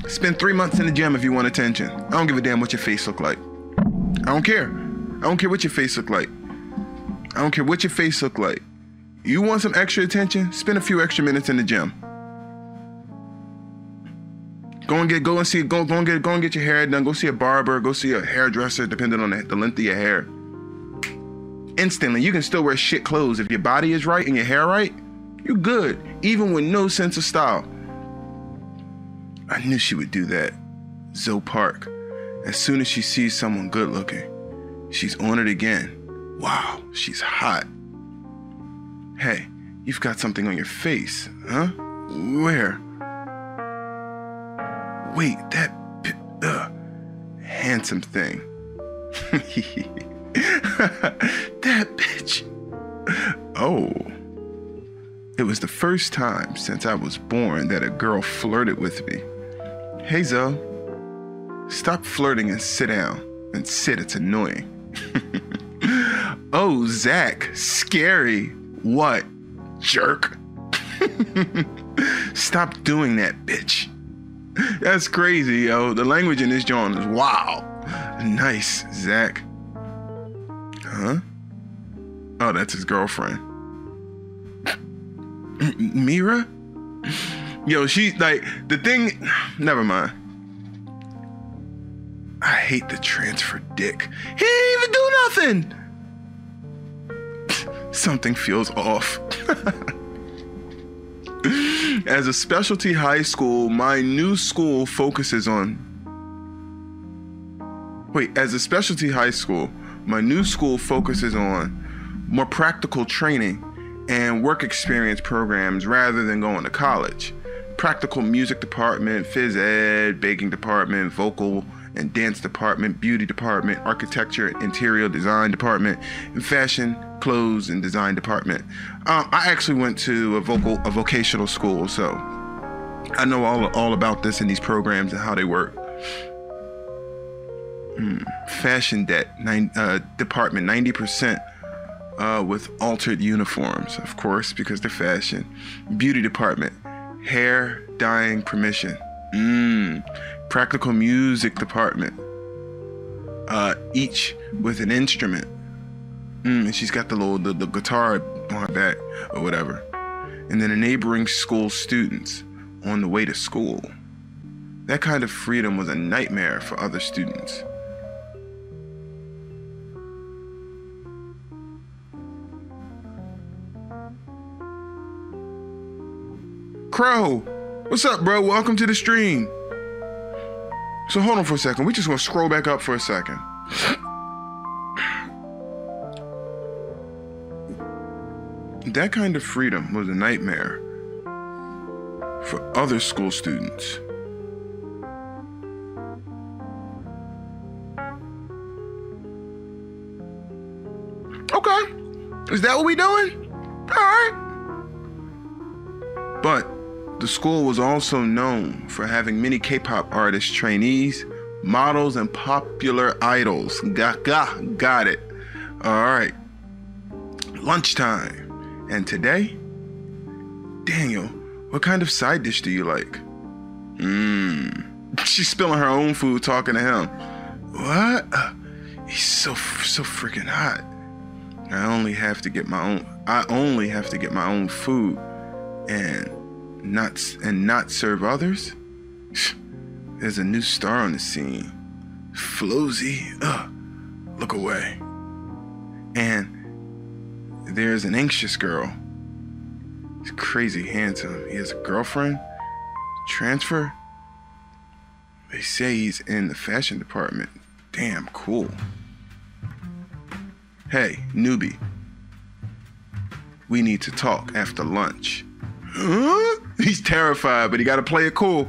Spend three months in the gym if you want attention. I don't give a damn what your face look like. I don't care. I don't care what your face look like. I don't care what your face look like. You want some extra attention? Spend a few extra minutes in the gym. Go and get go and see go go and get go and get your hair done. Go see a barber. Go see a hairdresser, depending on the, the length of your hair. Instantly, you can still wear shit clothes if your body is right and your hair right. You're good, even with no sense of style. I knew she would do that. Zoe Park. As soon as she sees someone good looking, she's on it again. Wow, she's hot. Hey, you've got something on your face, huh? Where? Wait, that uh, handsome thing. that bitch. Oh. It was the first time since I was born that a girl flirted with me. Hey, Zoe. Stop flirting and sit down. And sit, it's annoying. oh, Zach, scary. What? Jerk. Stop doing that, bitch. That's crazy, yo. The language in this joint is wow. Nice, Zach. Huh? Oh, that's his girlfriend. Mira? Yo, she like the thing. Never mind. I hate the transfer dick. He didn't even do nothing. Something feels off. As a specialty high school, my new school focuses on. Wait, as a specialty high school, my new school focuses on more practical training and work experience programs rather than going to college. Practical music department, phys ed, baking department, vocal and dance department, beauty department, architecture, interior design department, and fashion, clothes, and design department. Um, I actually went to a vocal, a vocational school, so I know all all about this and these programs and how they work. Mm, fashion debt nine, uh, department, 90% uh, with altered uniforms, of course, because they're fashion. Beauty department, hair dyeing permission. Mm, practical music department, uh, each with an instrument. Mm, and she's got the little the, the guitar on her back or whatever. And then a neighboring school students on the way to school. That kind of freedom was a nightmare for other students. Crow, what's up, bro? Welcome to the stream. So hold on for a second. We just gonna scroll back up for a second. That kind of freedom was a nightmare for other school students. Okay. Is that what we doing? All right. But the school was also known for having many K pop artist trainees, models and popular idols. Got, got, it. All right. Lunchtime. And today, Daniel, what kind of side dish do you like? Mmm. She's spilling her own food talking to him. What? He's so so freaking hot. I only have to get my own I only have to get my own food and not and not serve others? There's a new star on the scene. Floozy. Ugh. Look away. And there's an anxious girl. He's crazy handsome. He has a girlfriend. Transfer. They say he's in the fashion department. Damn cool. Hey, newbie. We need to talk after lunch. Huh? He's terrified, but he gotta play it cool.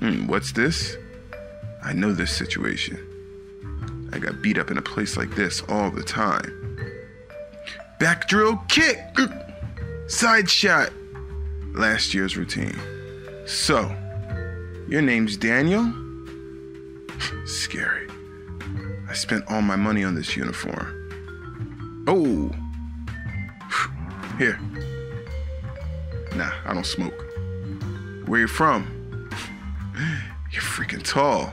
Hmm, what's this? I know this situation. I got beat up in a place like this all the time. Back drill kick! Side shot! Last year's routine. So, your name's Daniel? Scary. I spent all my money on this uniform. Oh! Here. Nah, I don't smoke. Where you from? You're freaking tall.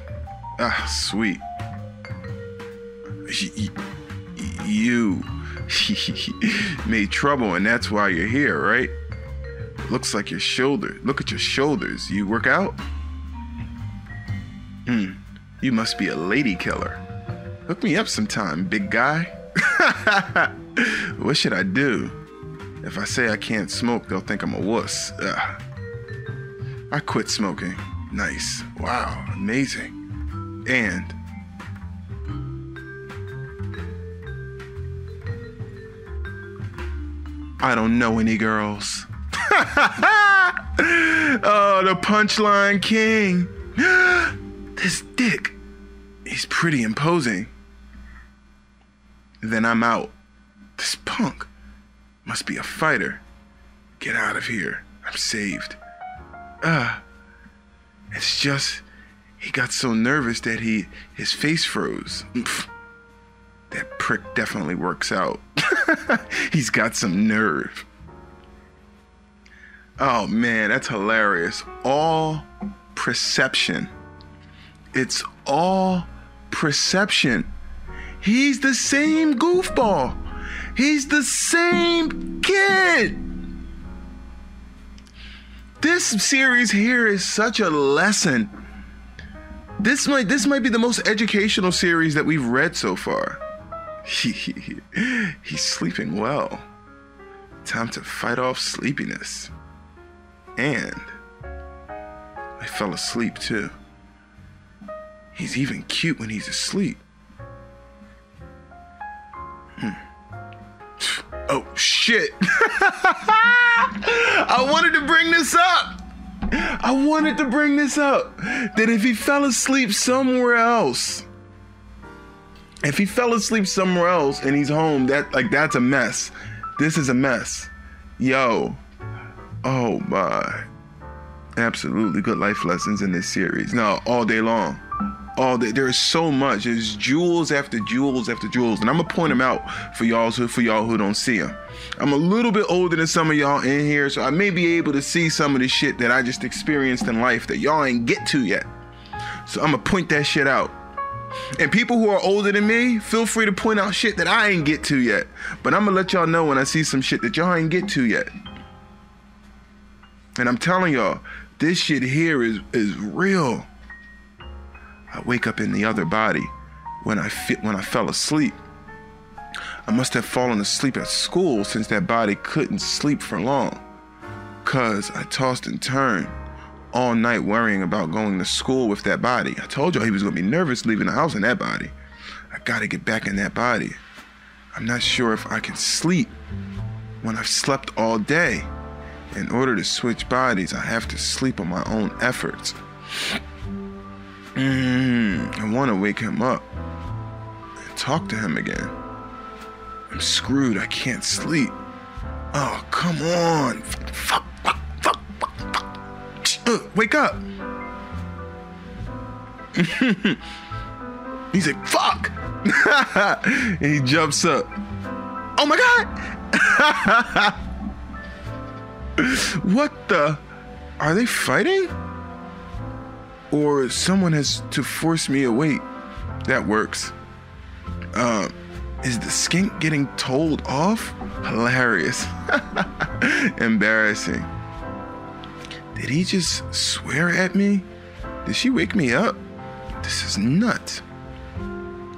Ah, sweet. You made trouble and that's why you're here, right? Looks like your shoulder. Look at your shoulders. You work out? Hmm. You must be a lady killer. Hook me up sometime, big guy. what should I do? If I say I can't smoke, they'll think I'm a wuss. Ugh. I quit smoking. Nice. Wow. Amazing. And I don't know any girls. oh, the punchline king. this dick. He's pretty imposing. Then I'm out. This punk. Must be a fighter. Get out of here. I'm saved. Ah. Uh, it's just he got so nervous that he his face froze. That prick definitely works out. He's got some nerve. Oh man, that's hilarious. All perception. It's all perception. He's the same goofball. He's the same kid. This series here is such a lesson. This might this might be the most educational series that we've read so far. He's sleeping well. Time to fight off sleepiness. And I fell asleep too. He's even cute when he's asleep. Hmm. Oh shit. I wanted to bring this up. I wanted to bring this up. That if he fell asleep somewhere else, if he fell asleep somewhere else and he's home, that like that's a mess. This is a mess. Yo. Oh my. Absolutely good life lessons in this series. No, all day long that there is so much. There's jewels after jewels after jewels. And i'm gonna point them out for y'all so for y'all who don't see them i'm a little bit older than some of y'all in here so i may be able to see some of the shit that i just experienced in life that y'all ain't get to yet. So i'm gonna point that shit out. And people who are older than me feel free to point out shit that i ain't get to yet. But i'm gonna let y'all know when i see some shit that y'all ain't get to yet. And i'm telling y'all this shit here is is real I wake up in the other body when I when I fell asleep. I must have fallen asleep at school since that body couldn't sleep for long. Cause I tossed and turned all night worrying about going to school with that body. I told y'all he was gonna be nervous leaving the house in that body. I gotta get back in that body. I'm not sure if I can sleep when I've slept all day. In order to switch bodies, I have to sleep on my own efforts. Mm, I want to wake him up and talk to him again. I'm screwed. I can't sleep. Oh, come on. Fuck, fuck, fuck, fuck, fuck. Uh, wake up. He's like, fuck. and he jumps up. Oh my god. what the? Are they fighting? Or someone has to force me away. That works. Uh, is the skink getting told off? Hilarious. Embarrassing. Did he just swear at me? Did she wake me up? This is nuts.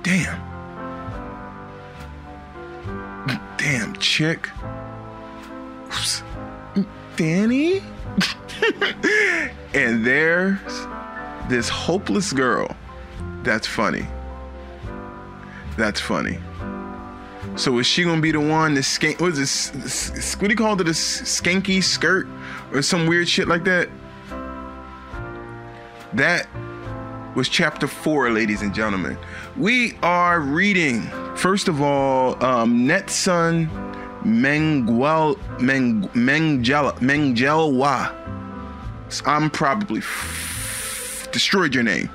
Damn. Damn, chick. Oops. Danny? and there's this hopeless girl. That's funny. That's funny. So is she gonna be the one, the skank? What is this? What do you call it? A skanky skirt or some weird shit like that? That was chapter four, ladies and gentlemen. We are reading, first of all, um, Netsun Menguel Meng, Mengjela Mengelwa. I'm probably destroyed your name.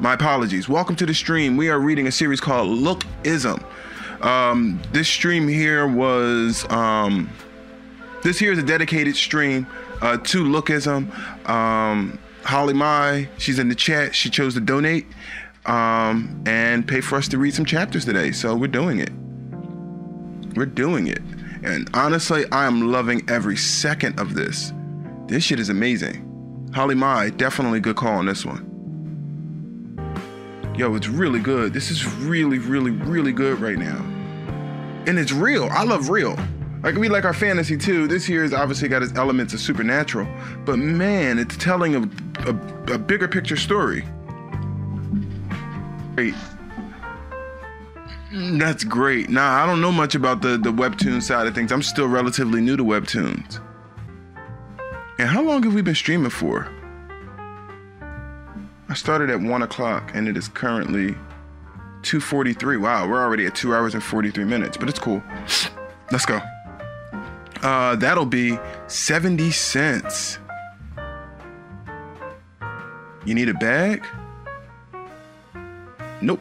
My apologies. Welcome to the stream. We are reading a series called Lookism. Um, this stream here was um, this here is a dedicated stream uh, to Lookism. Um, Holly Mai, she's in the chat. She chose to donate um, and pay for us to read some chapters today. So we're doing it. We're doing it. And honestly, I am loving every second of this. This shit is amazing. Holly Mai, definitely good call on this one. Yo, it's really good. This is really, really, really good right now. And it's real. I love real. Like we like our fantasy too. This here has obviously got its elements of supernatural, but man, it's telling a, a, a bigger picture story. Great. That's great. Nah, I don't know much about the, the webtoon side of things. I'm still relatively new to webtoons. And how long have we been streaming for? I started at one o'clock and it is currently 2:43. Wow, we're already at two hours and 43 minutes, but it's cool. Let's go. Uh, that'll be 70 cents. You need a bag? Nope.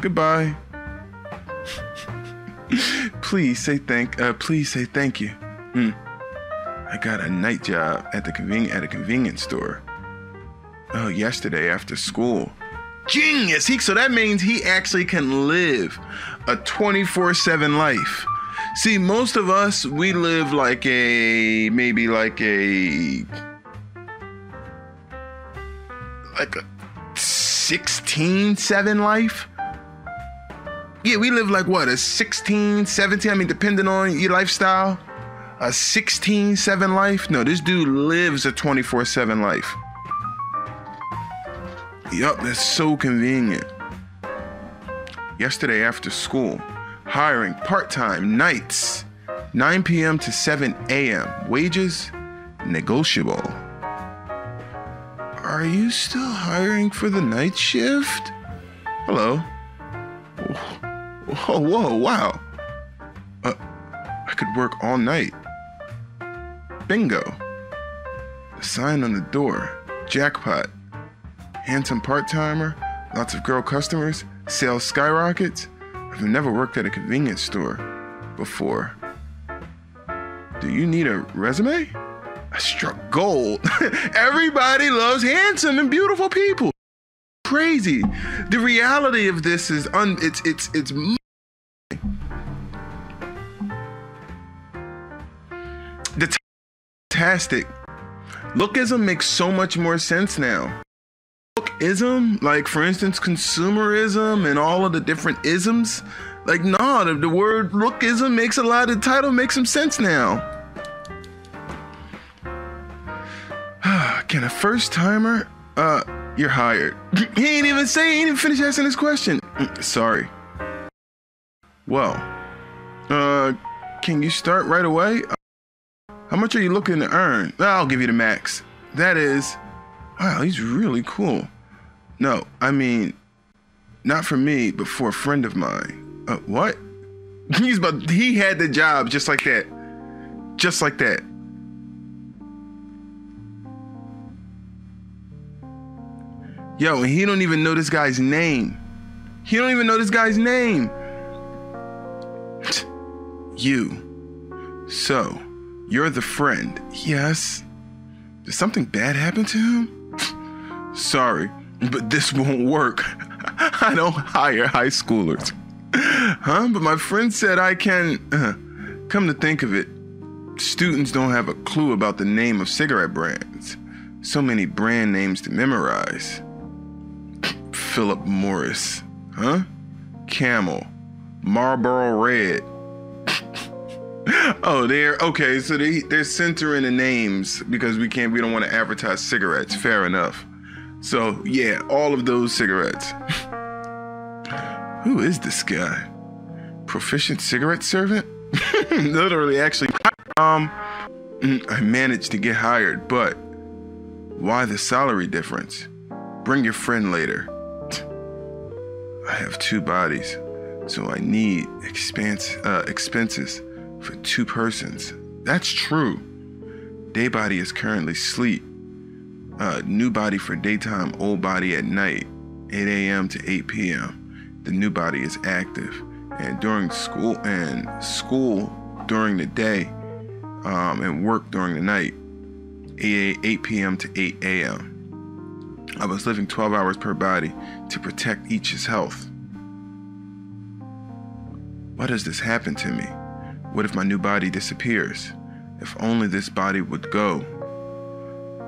Goodbye. please say thank. Uh, please say thank you. Mm. I got a night job at the conven- at a convenience store. Oh, yesterday after school. Genius. He so that means he actually can live a 24/7 life. See, most of us we live like a maybe like a like a 16 7 life. Yeah, we live like what, a 16, 17, I mean depending on your lifestyle, a 16 7 life. No, this dude lives a 24/7 life. Yup, that's so convenient. Yesterday after school, hiring part time nights, 9 p.m. to 7 a.m. Wages negotiable. Are you still hiring for the night shift? Hello. Whoa, whoa, wow. Uh, I could work all night. Bingo. The sign on the door. Jackpot. Handsome part timer. Lots of girl customers. Sales skyrockets. I've never worked at a convenience store before. Do you need a resume? I struck gold. Everybody loves handsome and beautiful people. Crazy. The reality of this is un it's it's it's fantastic. Lookism makes so much more sense now. Lookism, like for instance, consumerism and all of the different isms. Like, nah, the, the word lookism makes a lot of title makes some sense now. Can a first timer? Uh, you're hired. He ain't even say, he ain't even finish asking this question. Mm, sorry. Well, uh, can you start right away? How much are you looking to earn? I'll give you the max. That is, wow, he's really cool. No, I mean, not for me, but for a friend of mine. Uh, what? He's about, he had the job just like that. Just like that. Yo, and he don't even know this guy's name. He don't even know this guy's name. You. So, you're the friend. Yes. Did something bad happen to him? Sorry, but this won't work. I don't hire high schoolers. Huh? But my friend said I can. Uh, come to think of it, students don't have a clue about the name of cigarette brands. So many brand names to memorize. Philip Morris. Huh? Camel. Marlboro Red. Oh, they're okay. So they they're centering the names because we can't. We don't want to advertise cigarettes. Fair enough. So yeah, all of those cigarettes. Who is this guy? Proficient cigarette servant? Literally, actually. Um, mm, I managed to get hired, but why the salary difference? Bring your friend later. I have two bodies, so I need expense, uh, expenses for two persons. That's true. Day body is currently sleep. Uh, new body for daytime, old body at night, 8 a.m. to 8 p.m. The new body is active, and during school and school during the day, um, and work during the night, 8, 8 p.m. to 8 a.m. I was living 12 hours per body to protect each's health. Why does this happen to me? What if my new body disappears? If only this body would go.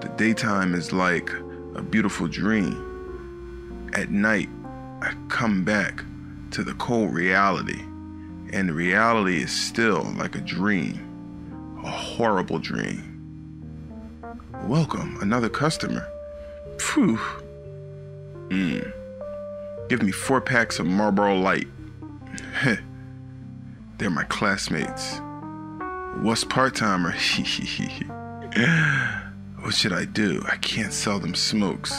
The daytime is like a beautiful dream. At night, I come back to the cold reality, and the reality is still like a dream, a horrible dream. Welcome, another customer. Phew. Mm. Give me four packs of Marlboro Light. They're my classmates. What's part timer? what should I do? I can't sell them smokes.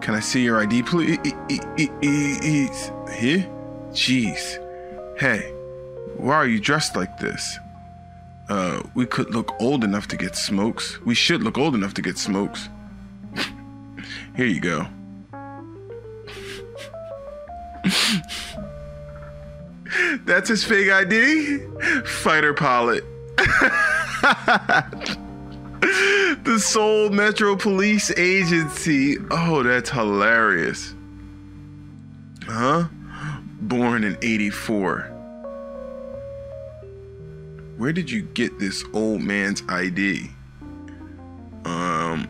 Can I see your ID, please? Here? Jeez. Hey, why are you dressed like this? Uh, we could look old enough to get smokes. We should look old enough to get smokes. Here you go. That's his fake ID? Fighter pilot. the Seoul Metro Police Agency. Oh, that's hilarious. Huh? Born in 84. Where did you get this old man's ID? Um,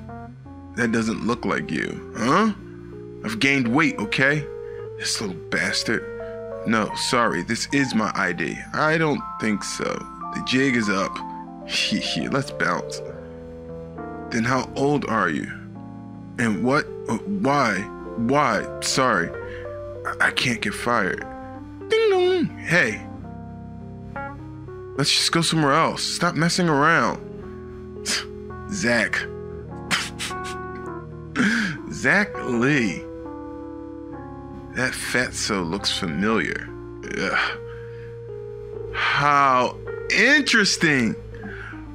that doesn't look like you, huh? I've gained weight, okay? This little bastard. No, sorry, this is my ID. I don't think so. The jig is up. Let's bounce. Then how old are you? And what? Why? Why? Sorry. I, I can't get fired. Ding dong. Hey. Let's just go somewhere else. Stop messing around. Zach. Zach Lee. That fatso looks familiar. Ugh. How interesting!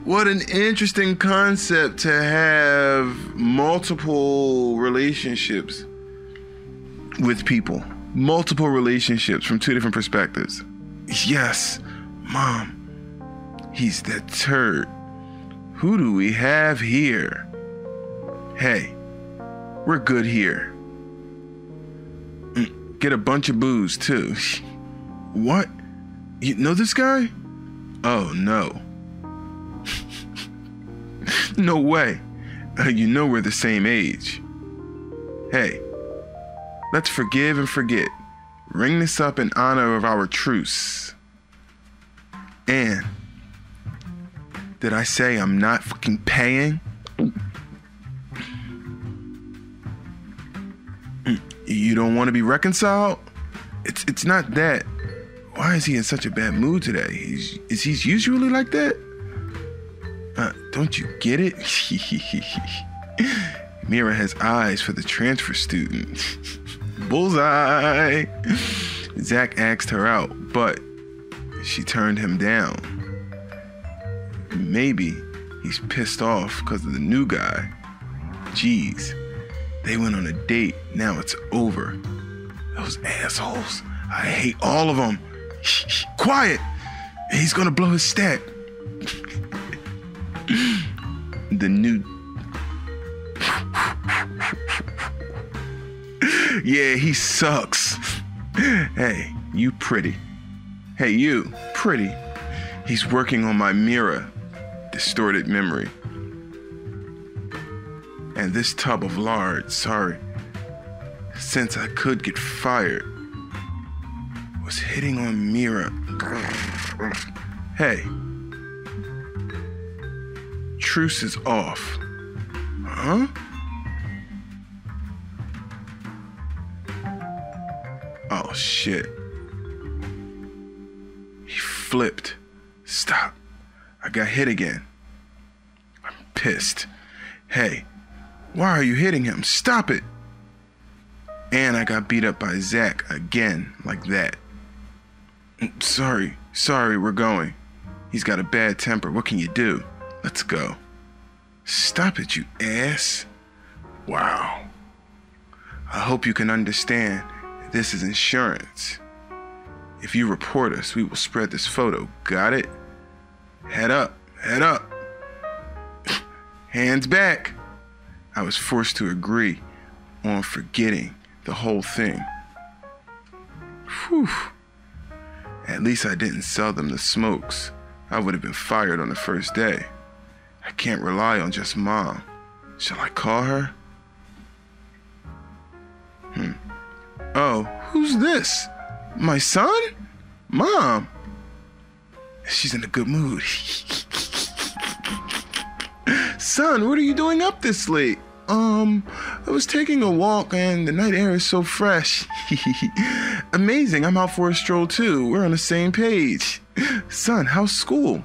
What an interesting concept to have multiple relationships with people. Multiple relationships from two different perspectives. Yes, mom. He's the turd. Who do we have here? Hey, we're good here. Get a bunch of booze, too. What? You know this guy? Oh, no. no way. Uh, you know we're the same age. Hey, let's forgive and forget. Ring this up in honor of our truce. And did I say I'm not fucking paying? You don't want to be reconciled? It's it's not that. Why is he in such a bad mood today? He's, is he usually like that? Uh, don't you get it? Mira has eyes for the transfer student. Bullseye. Zach asked her out, but she turned him down. Maybe he's pissed off because of the new guy. Jeez, They went on a date. Now it's over. Those assholes. I hate all of them. Quiet. He's gonna blow his stack. the new. yeah, he sucks. hey, you pretty. Hey, you pretty. He's working on my mirror, distorted memory. And this tub of lard, sorry, since I could get fired, was hitting on Mira. Hey, truce is off. Huh? Oh shit. He flipped. Stop. I got hit again. I'm pissed. Hey, why are you hitting him? Stop it. And I got beat up by Zach again, like that. Sorry, sorry, we're going. He's got a bad temper. What can you do? Let's go. Stop it, you ass. Wow. I hope you can understand this is insurance. If you report us, we will spread this photo. Got it? Head up, head up. Hands back. I was forced to agree on forgetting the whole thing. Whew. At least I didn't sell them the smokes. I would have been fired on the first day. I can't rely on just mom. Shall I call her? Hmm. Oh, who's this? My son? Mom. She's in a good mood. son, what are you doing up this late? Um, I was taking a walk and the night air is so fresh. Amazing, I'm out for a stroll too. We're on the same page. Son, how's school?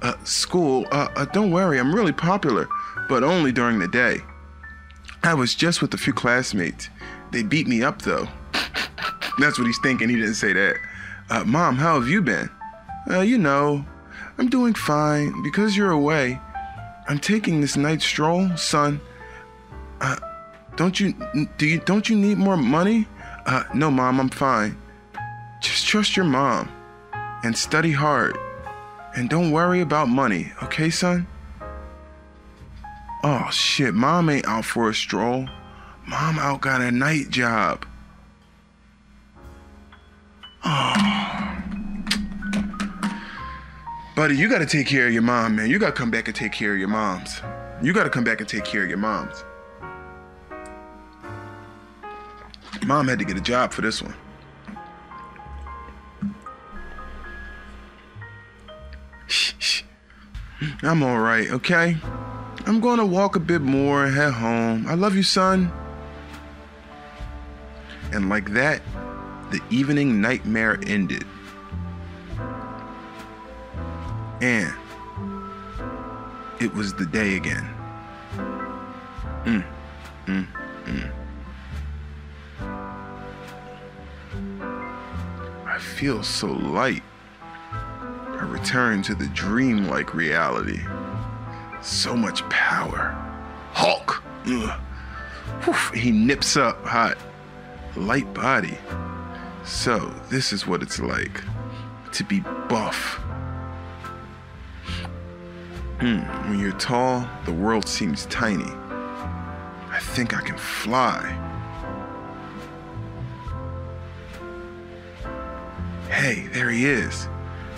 Uh, school, uh, uh, don't worry, I'm really popular, but only during the day. I was just with a few classmates. They beat me up though. That's what he's thinking, he didn't say that. Uh, Mom, how have you been? Uh, you know, I'm doing fine. Because you're away, I'm taking this night stroll, son. Uh, don't you do you don't you need more money? Uh, no, mom, I'm fine. Just trust your mom and study hard. And don't worry about money, okay, son? Oh shit, mom ain't out for a stroll. Mom out got a night job. Oh. Buddy, you gotta take care of your mom, man. You gotta come back and take care of your moms. You gotta come back and take care of your moms. Mom had to get a job for this one. I'm all right, okay? I'm going to walk a bit more and head home. I love you, son. And like that, the evening nightmare ended. And it was the day again. Mm, mm, mm. I feel so light. I return to the dreamlike reality. So much power. Hulk! Whew, he nips up hot. Light body. So, this is what it's like to be buff. Hmm, when you're tall, the world seems tiny. I think I can fly. Hey, there he is.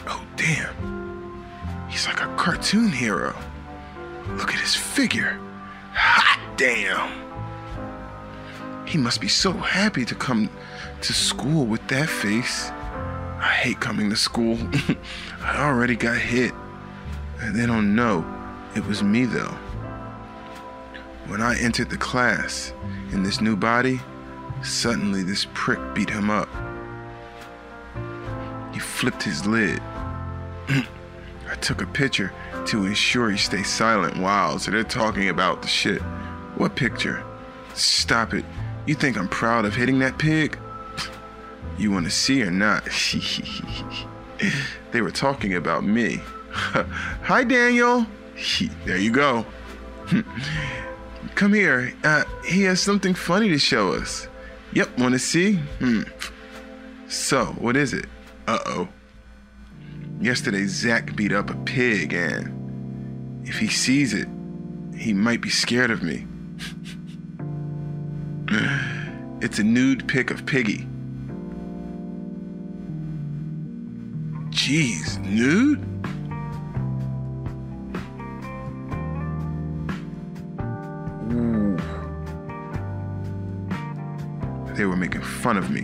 Oh, damn. He's like a cartoon hero. Look at his figure. Hot damn. He must be so happy to come to school with that face. I hate coming to school. I already got hit. They don't know it was me though. When I entered the class in this new body, suddenly this prick beat him up. He flipped his lid. I took a picture to ensure he stays silent. Wow, so they're talking about the shit. What picture? Stop it. You think I'm proud of hitting that pig? You want to see or not? they were talking about me. Hi, Daniel. there you go. come here. Uh, he has something funny to show us. Yep, want to see? Hmm. So, what is it? Uh oh. Yesterday, Zach beat up a pig, and if he sees it, he might be scared of me. it's a nude pic of Piggy. Jeez, nude? They were making fun of me.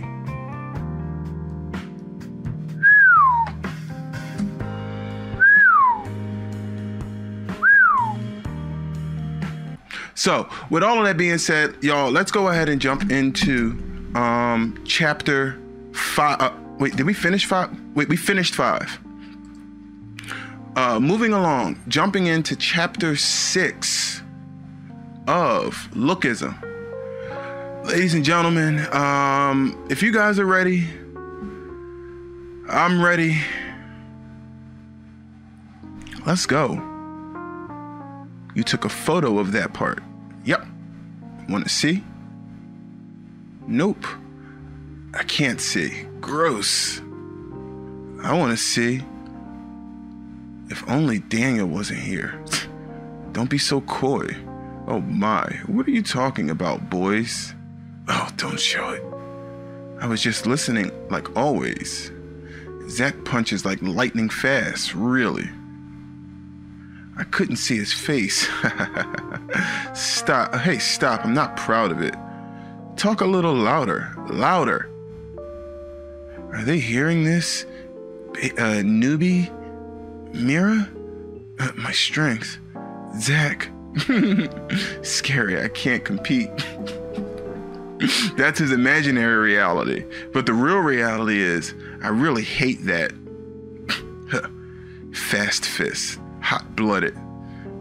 So, with all of that being said, y'all, let's go ahead and jump into um, chapter five. Uh, wait, did we finish five? Wait, we finished five. Uh, moving along, jumping into chapter six of Lookism. Ladies and gentlemen, um, if you guys are ready, I'm ready. Let's go. You took a photo of that part. Yep. Want to see? Nope. I can't see. Gross. I want to see. If only Daniel wasn't here. Don't be so coy. Oh my, what are you talking about, boys? Oh, don't show it. I was just listening like always. Zach punches like lightning fast, really. I couldn't see his face. stop. Hey, stop. I'm not proud of it. Talk a little louder. Louder. Are they hearing this? Uh, newbie? Mira? Uh, my strength. Zach. Scary. I can't compete. That's his imaginary reality. But the real reality is, I really hate that. Fast fist hot blooded.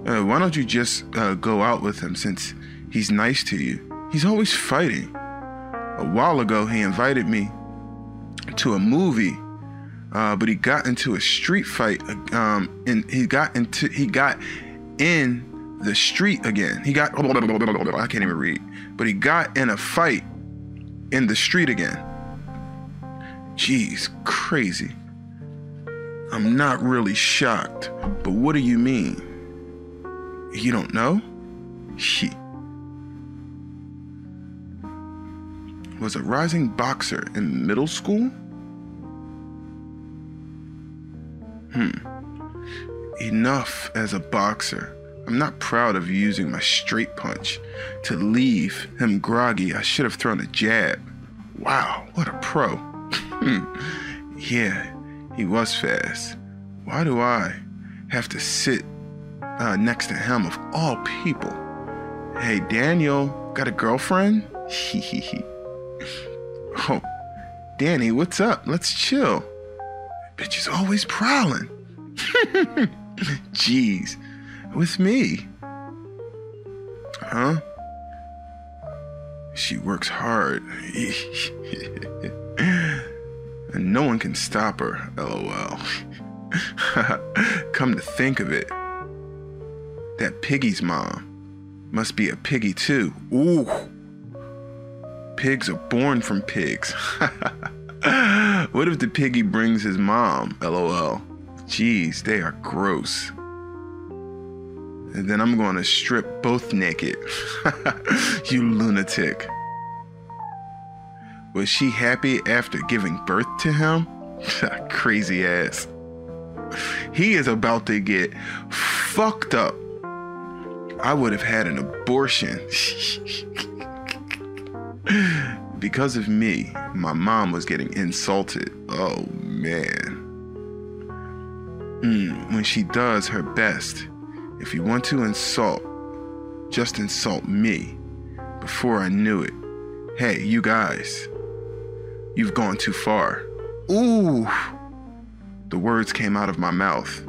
Uh, why don't you just uh, go out with him since he's nice to you? He's always fighting. A while ago, he invited me to a movie, uh, but he got into a street fight. Um, and he got into he got in the street again. He got I can't even read, but he got in a fight in the street again. Jeez, crazy. I'm not really shocked, but what do you mean? You don't know? He was a rising boxer in middle school? Hmm. Enough as a boxer. I'm not proud of using my straight punch to leave him groggy. I should have thrown a jab. Wow, what a pro. Hmm. yeah, he was fast. Why do I have to sit uh, next to him of all people? Hey, Daniel, got a girlfriend? oh, Danny, what's up? Let's chill. Bitch is always prowling. Jeez, with me. Huh? She works hard. and no one can stop her, lol. Come to think of it, that piggy's mom must be a piggy too. Ooh. Pigs are born from pigs. what if the piggy brings his mom? LOL. Jeez, they are gross. Then I'm going to strip both naked. you lunatic. Was she happy after giving birth to him? Crazy ass. He is about to get fucked up. I would have had an abortion. because of me, my mom was getting insulted. Oh man. Mm, when she does her best, if you want to insult, just insult me. Before I knew it, hey, you guys, You've gone too far. Ooh. The words came out of my mouth.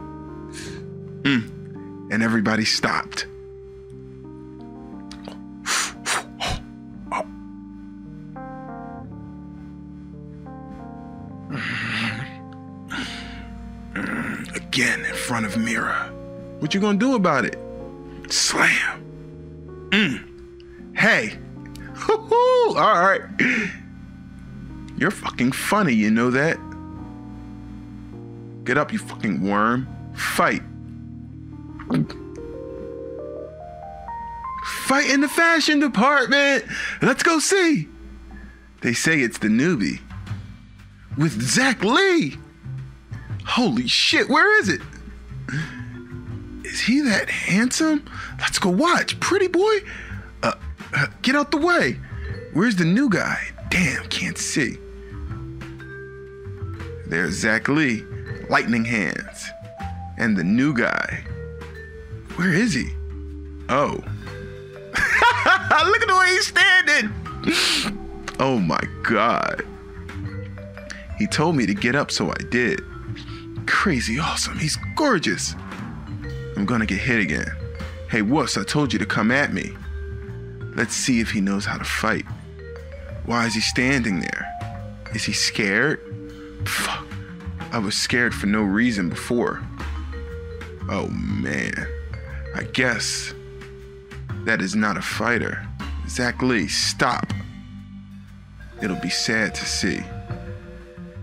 Mm. And everybody stopped. Again in front of Mira. What you gonna do about it? Slam. Mm. Hey. All right. You're fucking funny, you know that? Get up, you fucking worm. Fight. Fight in the fashion department. Let's go see. They say it's the newbie. With Zach Lee. Holy shit, where is it? Is he that handsome? Let's go watch. Pretty boy. Uh, uh, get out the way. Where's the new guy? Damn, can't see. There's Zach Lee, lightning hands. And the new guy. Where is he? Oh. Look at the way he's standing. oh my God. He told me to get up, so I did. Crazy awesome. He's gorgeous. I'm gonna get hit again. Hey, wuss, I told you to come at me. Let's see if he knows how to fight. Why is he standing there? Is he scared? Fuck. I was scared for no reason before. Oh man. I guess that is not a fighter. Zach Lee, stop. It'll be sad to see.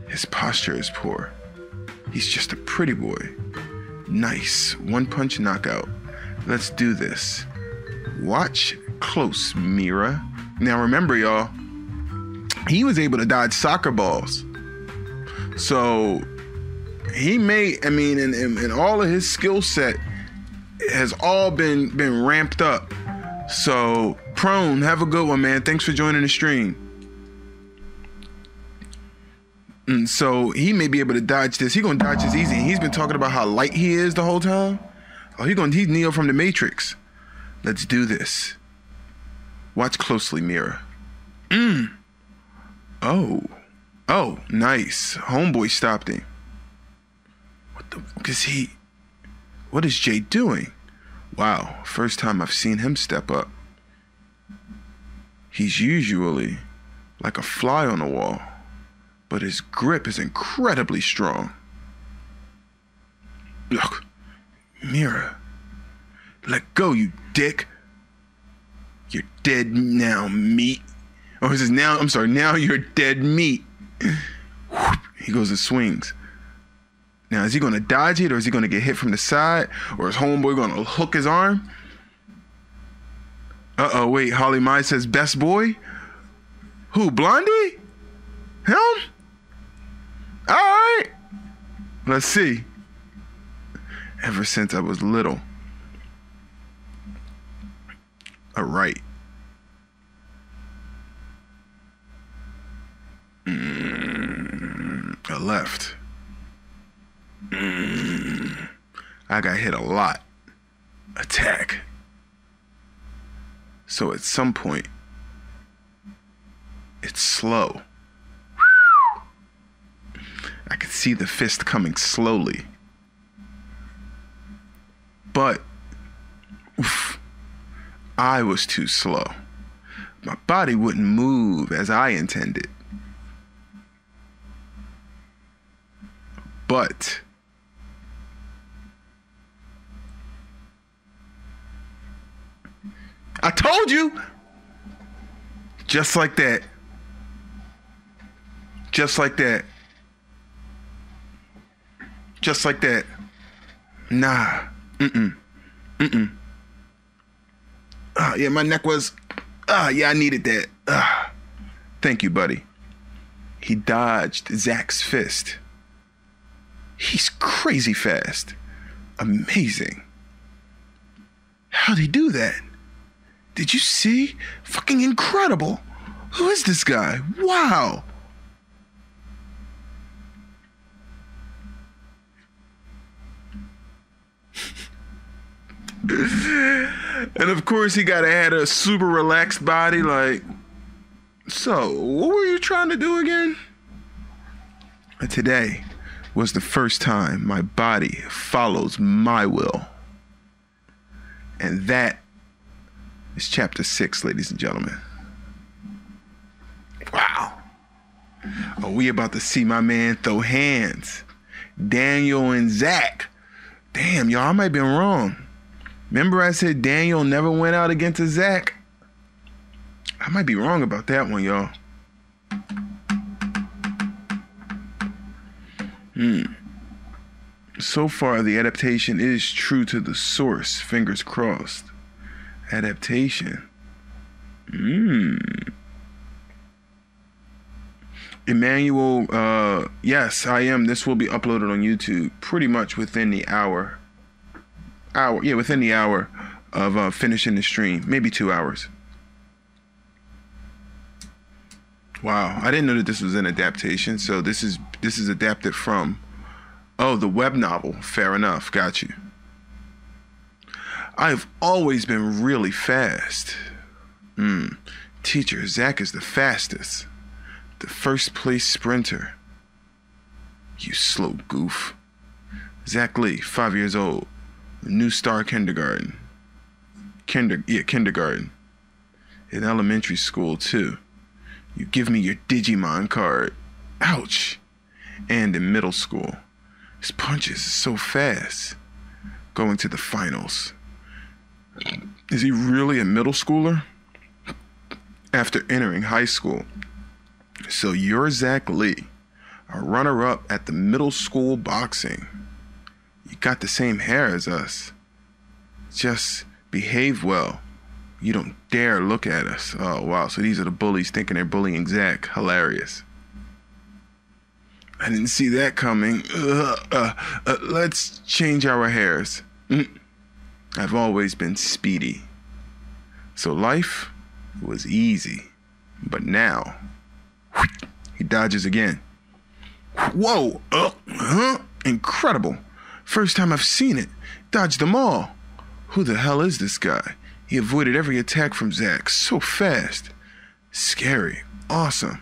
His posture is poor. He's just a pretty boy. Nice. One punch knockout. Let's do this. Watch close, Mira. Now remember, y'all, he was able to dodge soccer balls. So he may, I mean, and, and, and all of his skill set has all been been ramped up. So prone, have a good one, man. Thanks for joining the stream. And so he may be able to dodge this. He gonna dodge this easy. He's been talking about how light he is the whole time. Oh, he gonna he's Neo from the Matrix. Let's do this. Watch closely, Mira. Mm. Oh. Oh, nice. Homeboy stopped him. What the fuck is he? What is Jay doing? Wow, first time I've seen him step up. He's usually like a fly on the wall, but his grip is incredibly strong. Look, Mira, let go, you dick. You're dead now, meat. Or he says, now, I'm sorry, now you're dead meat. He goes and swings. Now, is he going to dodge it or is he going to get hit from the side? Or is Homeboy going to hook his arm? Uh oh, wait. Holly Mai says, best boy? Who, Blondie? Him? All right. Let's see. Ever since I was little. All right. Mm, I left. Mm, I got hit a lot. Attack. So at some point, it's slow. I could see the fist coming slowly. But, oof, I was too slow. My body wouldn't move as I intended. But I told you. Just like that. Just like that. Just like that. Nah. Mm-mm. Mm-mm. Ah, yeah, my neck was. Ah, yeah, I needed that. Ah. Thank you, buddy. He dodged Zach's fist. He's crazy fast. Amazing. How'd he do that? Did you see? Fucking incredible. Who is this guy? Wow. and of course, he gotta had a super relaxed body. Like, so what were you trying to do again? Today was the first time my body follows my will. And that is chapter six, ladies and gentlemen. Wow. Are we about to see my man throw hands? Daniel and Zach. Damn, y'all, I might have been wrong. Remember, I said Daniel never went out against Zach? I might be wrong about that one, y'all. Hmm. So far, the adaptation is true to the source. Fingers crossed. Adaptation. Hmm. Emmanuel, uh, yes, I am. This will be uploaded on YouTube pretty much within the hour. Hour, yeah, within the hour of uh, finishing the stream, maybe two hours. Wow, I didn't know that this was an adaptation. So this is this is adapted from oh the web novel. Fair enough, got you. I've always been really fast. Hmm. Teacher, Zach is the fastest. The first place sprinter. You slow goof. Zach Lee, five years old. New Star Kindergarten. Kinder yeah, kindergarten. In elementary school too. You give me your Digimon card. Ouch. And in middle school. His punches is so fast. Going to the finals. Is he really a middle schooler? After entering high school. So you're Zach Lee, a runner up at the middle school boxing. You got the same hair as us. Just behave well. You don't dare look at us. Oh, wow. So these are the bullies thinking they're bullying Zach. Hilarious. I didn't see that coming. Uh, uh, uh, let's change our hairs. Mm. I've always been speedy. So life was easy. But now, he dodges again. Whoa! Uh, huh? Incredible. First time I've seen it. Dodged them all. Who the hell is this guy? He avoided every attack from Zach so fast. Scary. Awesome.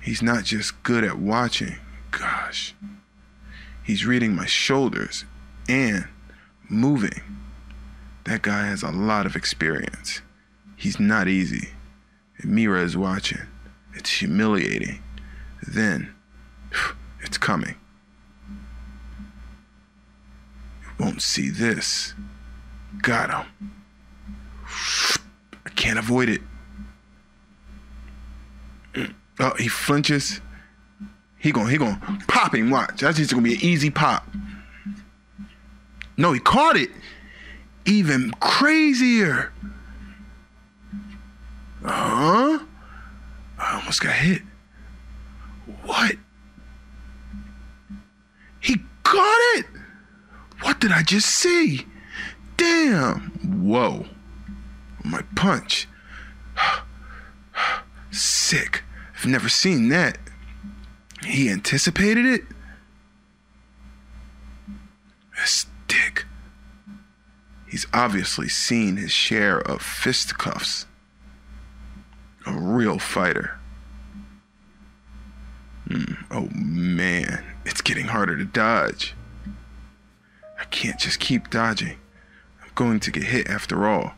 He's not just good at watching. Gosh. He's reading my shoulders and moving. That guy has a lot of experience. He's not easy. And Mira is watching. It's humiliating. Then, it's coming. You won't see this. Got him. I can't avoid it. Mm. Oh, he flinches. He gonna he gonna pop him. Watch. That's just gonna be an easy pop. No, he caught it. Even crazier. Huh? I almost got hit. What? He got it. What did I just see? Damn. Whoa. My punch. Sick. I've never seen that. He anticipated it? This dick. He's obviously seen his share of fisticuffs. A real fighter. Mm, oh man, it's getting harder to dodge. I can't just keep dodging. I'm going to get hit after all.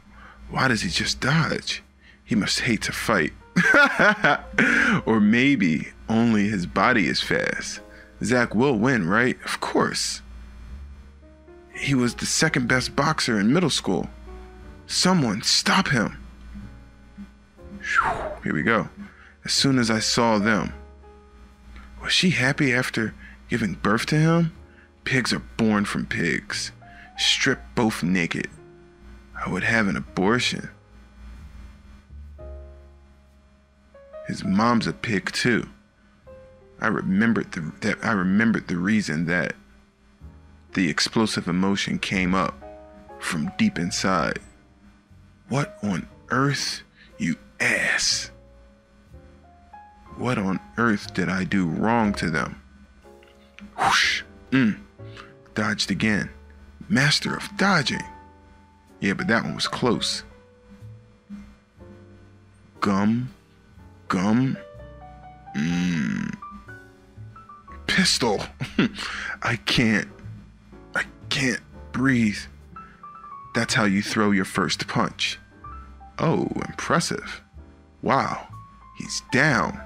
Why does he just dodge? He must hate to fight. or maybe only his body is fast. Zach will win, right? Of course. He was the second best boxer in middle school. Someone stop him. Here we go. As soon as I saw them, was she happy after giving birth to him? Pigs are born from pigs, stripped both naked. I would have an abortion. His mom's a pig too. I remembered the, that I remembered the reason that the explosive emotion came up from deep inside. What on earth, you ass? What on earth did I do wrong to them? Whoosh. Mm. Dodged again. Master of dodging. Yeah, but that one was close. Gum. Gum. Mmm. Pistol. I can't. I can't breathe. That's how you throw your first punch. Oh, impressive. Wow. He's down.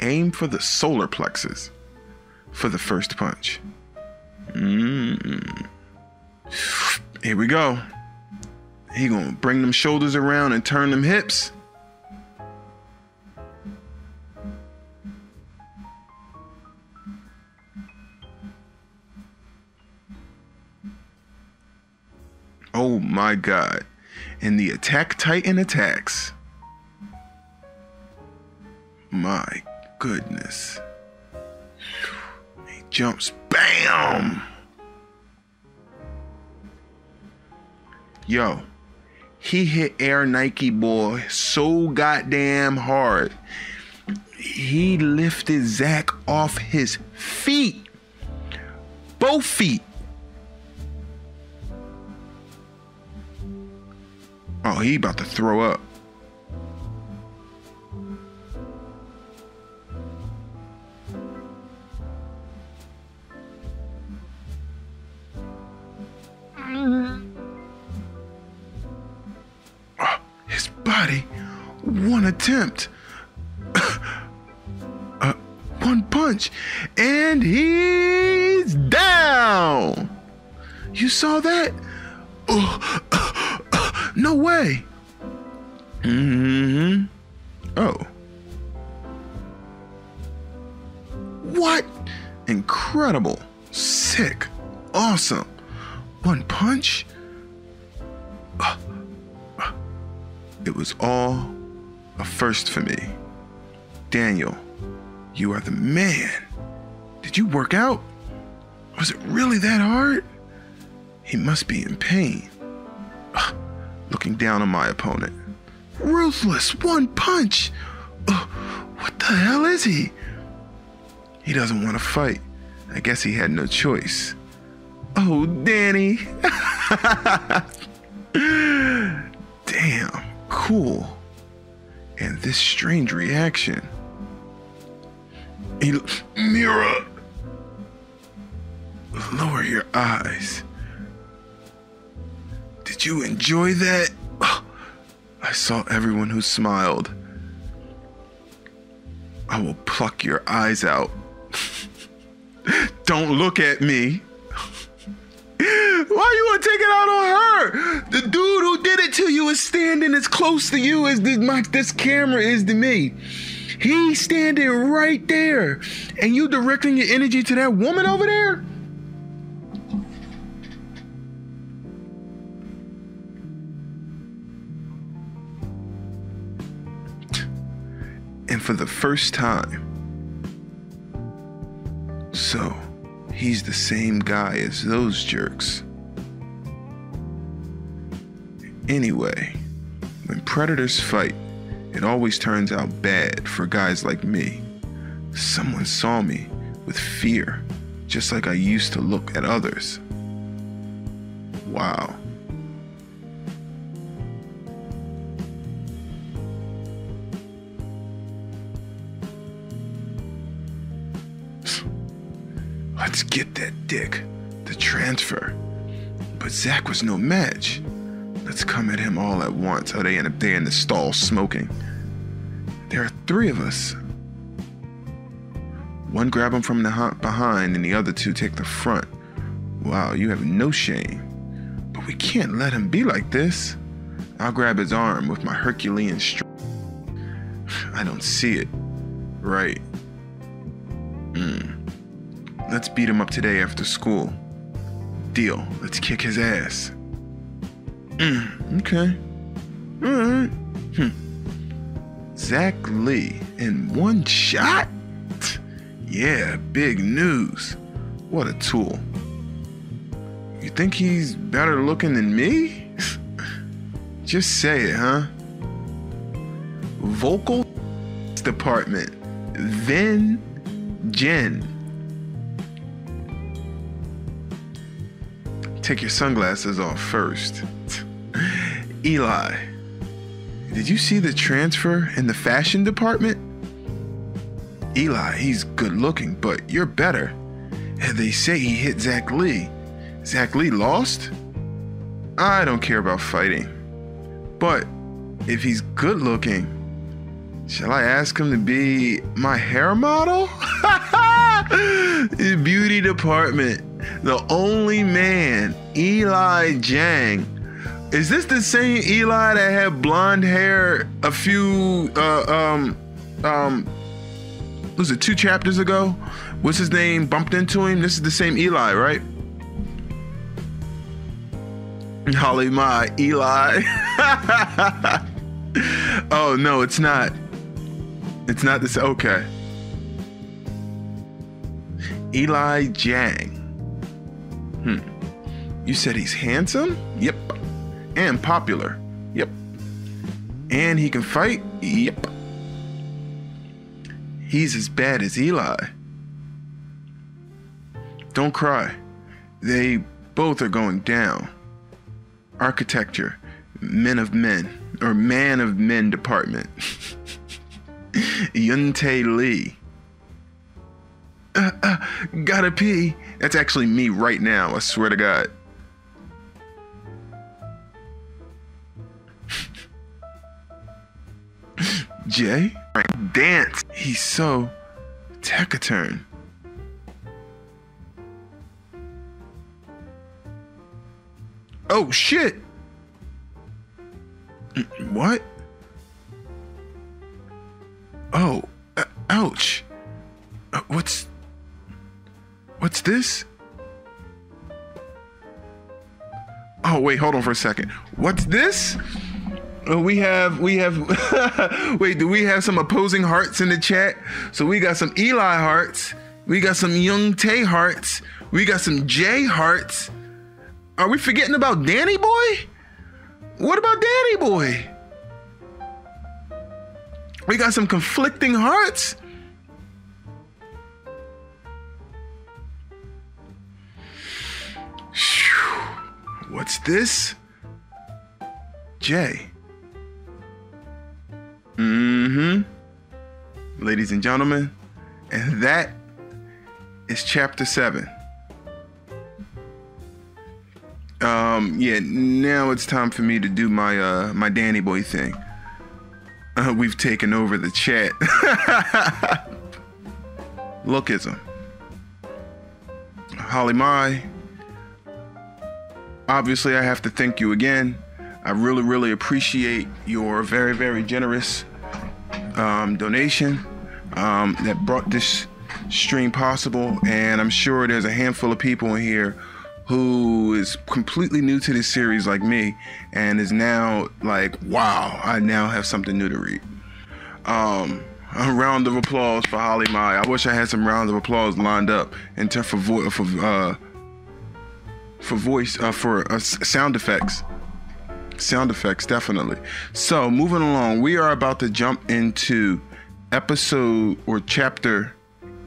Aim for the solar plexus for the first punch. Mmm. Here we go. He gonna bring them shoulders around and turn them hips. Oh my god. And the attack titan attacks. My goodness. Jumps. Bam! Yo, he hit Air Nike boy so goddamn hard. He lifted Zach off his feet. Both feet. Oh, he about to throw up. His body, one attempt, uh, one punch, and he's down. You saw that? Oh, no way. Hmm. Oh. What? Incredible. Sick. Awesome. One punch? Uh, uh, It was all a first for me. Daniel, you are the man. Did you work out? Was it really that hard? He must be in pain. Ugh, Looking down on my opponent. Ruthless, one punch. What the hell is he? He doesn't want to fight. I guess he had no choice. Oh, Danny. Damn, cool. And this strange reaction. He, Mira. Lower your eyes. Did you enjoy that? I saw everyone who smiled. I will pluck your eyes out. Don't look at me. Why you to take it out on her? The dude who did it to you is standing as close to you as this, my, this camera is to me. He's standing right there, and you directing your energy to that woman over there? And for the first time, so he's the same guy as those jerks. Anyway, when predators fight, it always turns out bad for guys like me. Someone saw me with fear, just like I used to look at others. Wow. Let's get that dick. The transfer. But Zach was no match. Let's come at him all at once. Or they end up there in the stall smoking. There are three of us. One grab him from the behind, and the other two take the front. Wow, you have no shame. But we can't let him be like this. I'll grab his arm with my Herculean strength. I don't see it. Right. Hmm. Let's beat him up today after school. Deal. Let's kick his ass. Mm, okay. Alright. Hmm. Zach Lee in one shot? Yeah, big news. What a tool. You think he's better looking than me? Just say it, huh? Vocal department. Then Jen. Take your sunglasses off first. Eli, did you see the transfer in the fashion department? Eli, he's good looking, but you're better. And they say he hit Zach Lee. Zach Lee lost? I don't care about fighting. But if he's good looking, shall I ask him to be my hair model? the Beauty department. the only man, Eli Jang. Is this the same Eli that had blonde hair a few uh, um um was it two chapters ago? What's his name? Bumped into him. This is the same Eli, right? Holly my Eli. oh no, it's not. It's not this. Okay. Eli Jang. Hmm. You said he's handsome? Yep. And popular? Yep. And he can fight? Yep. He's as bad as Eli. Don't cry. They both are going down. Architecture, men of men, or man of men department. Yun Tae Lee. Uh, uh, gotta pee. That's actually me right now, I swear to God. Jay? Dance. He's so taciturn. Oh shit. What? Oh, uh, ouch. Uh, what's What's this? Oh, wait, hold on for a second. What's this? Uh, we have we have wait, do we have some opposing hearts in the chat? So we got some Eli hearts, we got some Young Tay hearts, we got some J hearts. Are we forgetting about Danny Boy? What about Danny Boy? We got some conflicting hearts. What's this? J. Mm hmm. Ladies and gentlemen, and that is chapter seven. Um, yeah, now it's time for me to do my uh my Danny boy thing. Uh, we've taken over the chat. Lookism. Holly Mai. Obviously, I have to thank you again. I really, really appreciate your very, very generous um, donation um, that brought this stream possible. And I'm sure there's a handful of people in here who is completely new to this series like me and is now like, wow, I now have something new to read. Um, a round of applause for Holly Mai. I wish I had some rounds of applause lined up in terms for vo- for uh, for voice uh, for uh, sound effects. Sound effects, definitely. So moving along, we are about to jump into episode or chapter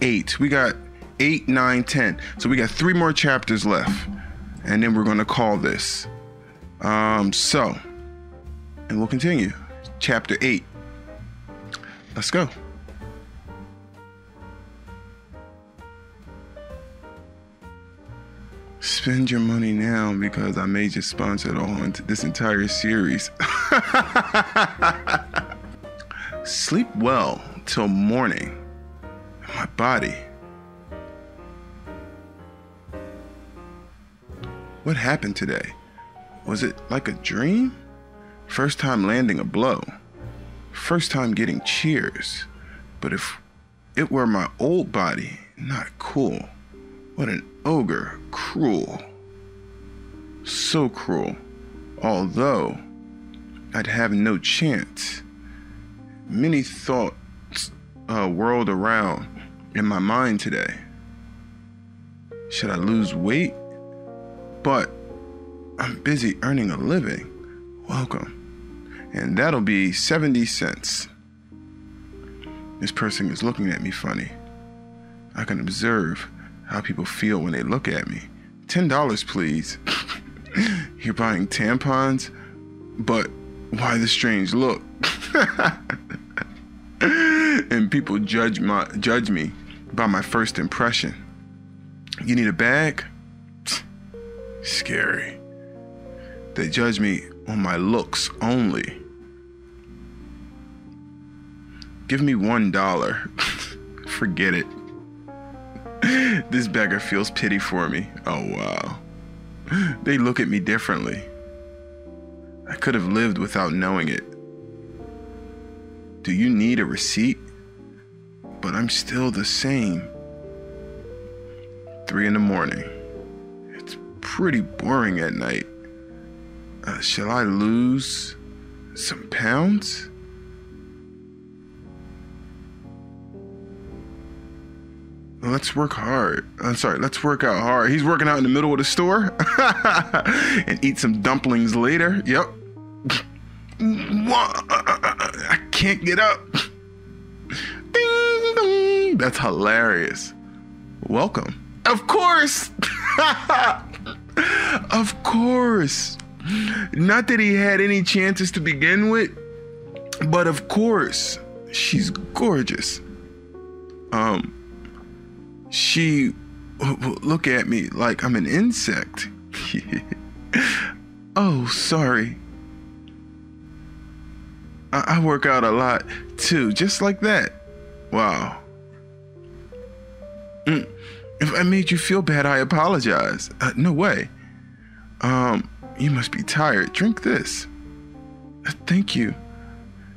eight. We got eight, nine, ten. So we got three more chapters left, and then we're gonna call this. Um, so, and we'll continue. Chapter eight. Let's go. Spend your money now because I may just sponsor on this entire series. Sleep well till morning. My body. What happened today? Was it like a dream? First time landing a blow. First time getting cheers. But if it were my old body, not cool. What an ogre. Cruel. So cruel. Although I'd have no chance. Many thoughts uh, whirled around in my mind today. Should I lose weight? But I'm busy earning a living. Welcome. And that'll be 70 cents. This person is looking at me funny. I can observe how people feel when they look at me. $10, please. You're buying tampons? But why the strange look? and people judge my judge me by my first impression. You need a bag? Scary. They judge me on my looks only. Give me one dollar. Forget it. this beggar feels pity for me. Oh, wow. They look at me differently. I could have lived without knowing it. Do you need a receipt? But I'm still the same. Three in the morning. It's pretty boring at night. Uh, shall I lose some pounds? Let's work hard. I'm sorry, let's work out hard. He's working out in the middle of the store and eat some dumplings later. Yep. I can't get up. Ding. That's hilarious. Welcome. Of course. of course. Not that he had any chances to begin with, but of course, she's gorgeous. Um, she look at me like I'm an insect. oh, sorry. I-, I work out a lot too, just like that. Wow. Mm. If I made you feel bad, I apologize. Uh, no way. Um, you must be tired. Drink this. Uh, thank you.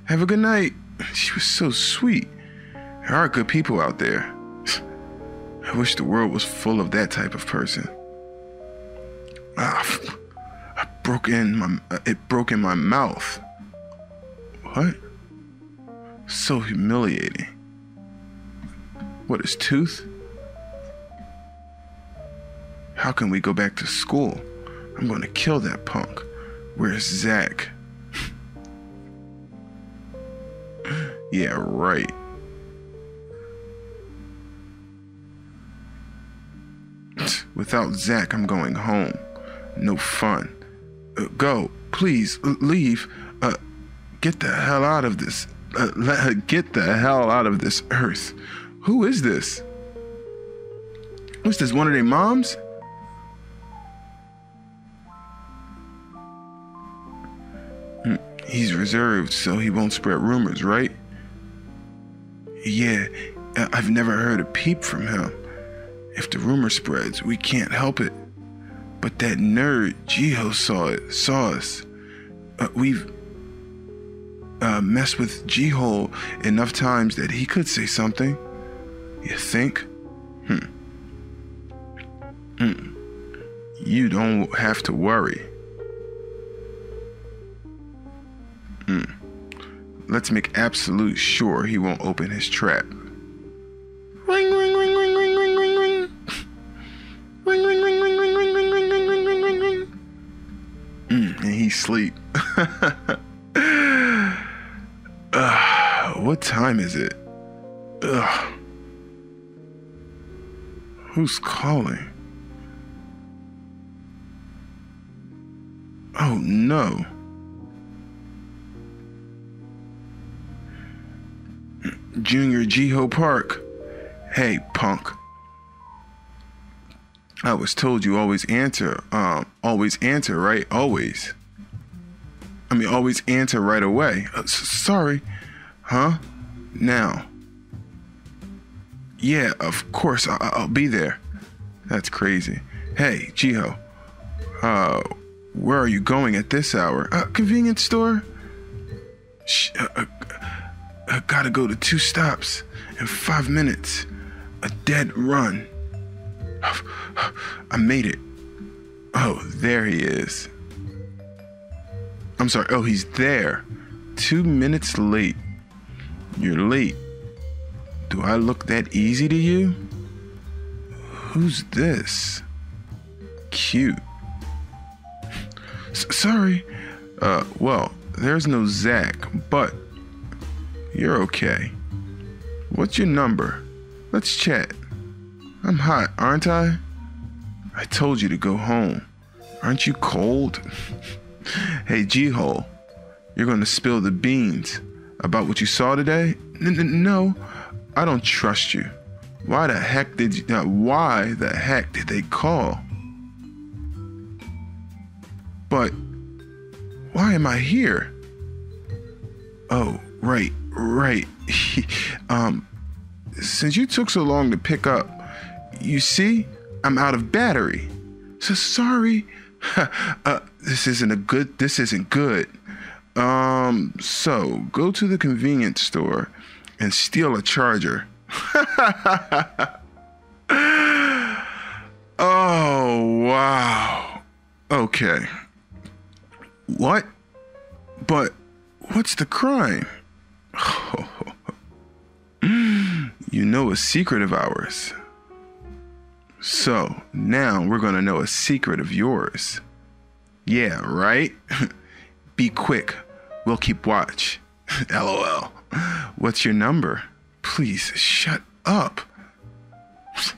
Have a good night. She was so sweet. There are good people out there. I wish the world was full of that type of person. Ah, I broke in my it broke in my mouth. What? So humiliating. What is tooth? How can we go back to school? I'm gonna kill that punk. Where's Zach? yeah, right. Without Zach, I'm going home. No fun. Uh, go, please, leave. Uh, get the hell out of this. Uh, let her get the hell out of this earth. Who is this? What's this? One of their moms? Hmm, he's reserved so he won't spread rumors, right? Yeah, I've never heard a peep from him. If the rumor spreads, we can't help it. But that nerd, Jiho, saw it, saw us. Uh, we've uh, messed with Jiho enough times that he could say something. You think? Hmm. Hmm. You don't have to worry. Hmm. Let's make absolute sure he won't open his trap. Ring, sleep. uh, what time is it? Ugh. Who's calling? Oh no. Junior Jiho Park. Hey, punk. I was told you always answer. Um, always answer, right? Always. I mean, always answer right away. Uh, sorry. Huh? Now. Yeah, of course, I- will be there. That's crazy. Hey, Jiho. Uh, where are you going at this hour? Uh, convenience store? Shh, uh, uh, I gotta go to two stops in five minutes. A dead run. I made it. Oh, there he is. I'm sorry. Oh, he's there. Two minutes late. You're late. Do I look that easy to you? Who's this? Cute. S- sorry. Uh, well, there's no Zach, but you're okay. What's your number? Let's chat. I'm hot, aren't I? I told you to go home. Aren't you cold? Hey, G Hole, you're going to spill the beans about what you saw today? No, I don't trust you. Why the heck did you, uh, why the heck did they call? But why am I here? Oh, right, right. um, since you took so long to pick up, you see, I'm out of battery. So sorry. uh, this isn't a good. This isn't good. Um. So go to the convenience store and steal a charger. oh wow. Okay. What? But what's the crime? you know a secret of ours. So now we're gonna know a secret of yours. Yeah, right? Be quick. We'll keep watch. LOL. What's your number? Please shut up.